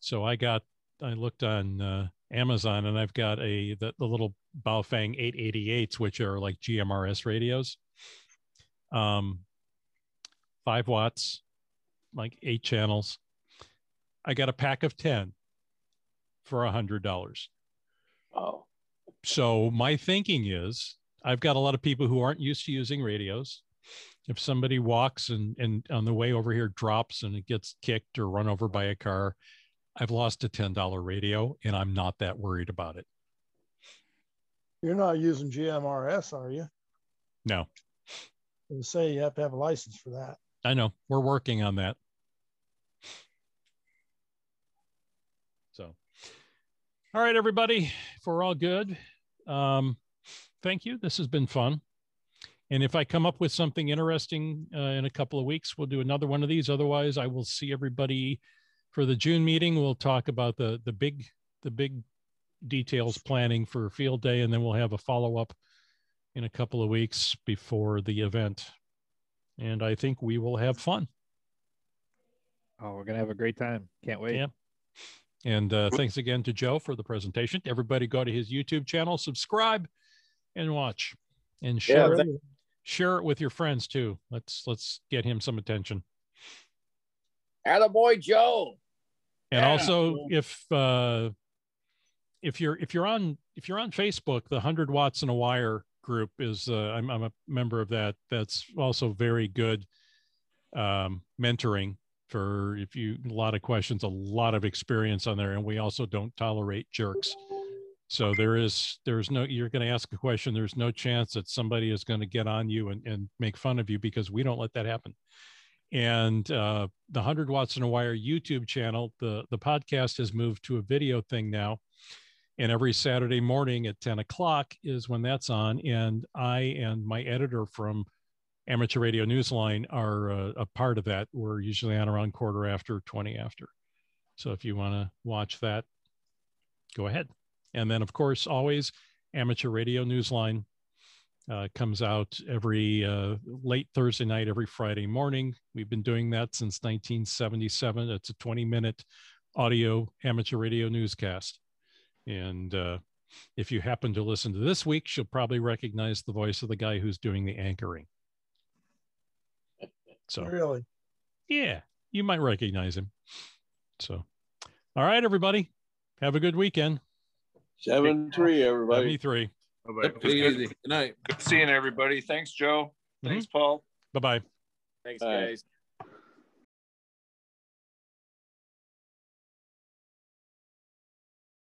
So I got I looked on uh, Amazon and I've got a the, the little Baofeng 888s, which are like GMRS radios um, five watts, like eight channels. I got a pack of 10 for a hundred dollars. Oh. So my thinking is I've got a lot of people who aren't used to using radios. If somebody walks and, and on the way over here drops and it gets kicked or run over by a car, I've lost a $10 radio and I'm not that worried about it. You're not using GMRS, are you? No, They say you have to have a license for that. I know we're working on that. All right, everybody, if we're all good, um, thank you. This has been fun. And if I come up with something interesting uh, in a couple of weeks, we'll do another one of these. Otherwise, I will see everybody for the June meeting. We'll talk about the the big the big details planning for field day, and then we'll have a follow up in a couple of weeks before the event. And I think we will have fun. Oh, we're gonna have a great time. Can't wait. Yeah. And uh, thanks again to Joe for the presentation. Everybody go to his YouTube channel, subscribe, and watch, and share Yeah, it. Share it with your friends too. Let's let's get him some attention. Attaboy Joe. And Yeah. also, if uh, if you're if you're on if you're on Facebook, the Hundred Watts and a Wire group is uh, I'm I'm a member of that. That's also very good um, mentoring for if you a lot of questions, a lot of experience on there, and we also don't tolerate jerks. So there is there's no you're going to ask a question. There's no chance that somebody is going to get on you and, and make fun of you because we don't let that happen. And uh, the Hundred Watts and a Wire YouTube channel, the the podcast has moved to a video thing now, and every Saturday morning at 10 o'clock is when that's on. And I and my editor from Amateur Radio Newsline are uh, a part of that. We're usually on around quarter after, 20 after. So if you want to watch that, go ahead. And then, of course, always Amateur Radio Newsline uh, comes out every uh, late Thursday night, every Friday morning. We've been doing that since 1977. It's a 20 minute audio amateur radio newscast. And uh, if you happen to listen to this week, you'll probably recognize the voice of the guy who's doing the anchoring. So, Really? yeah, you might recognize him. So, all right, everybody, have a good weekend. Seven three, everybody. Seven three. take it easy. Good night. Good seeing everybody. Thanks, Joe. Mm-hmm. Thanks, Paul. Bye bye. Thanks, All right. guys.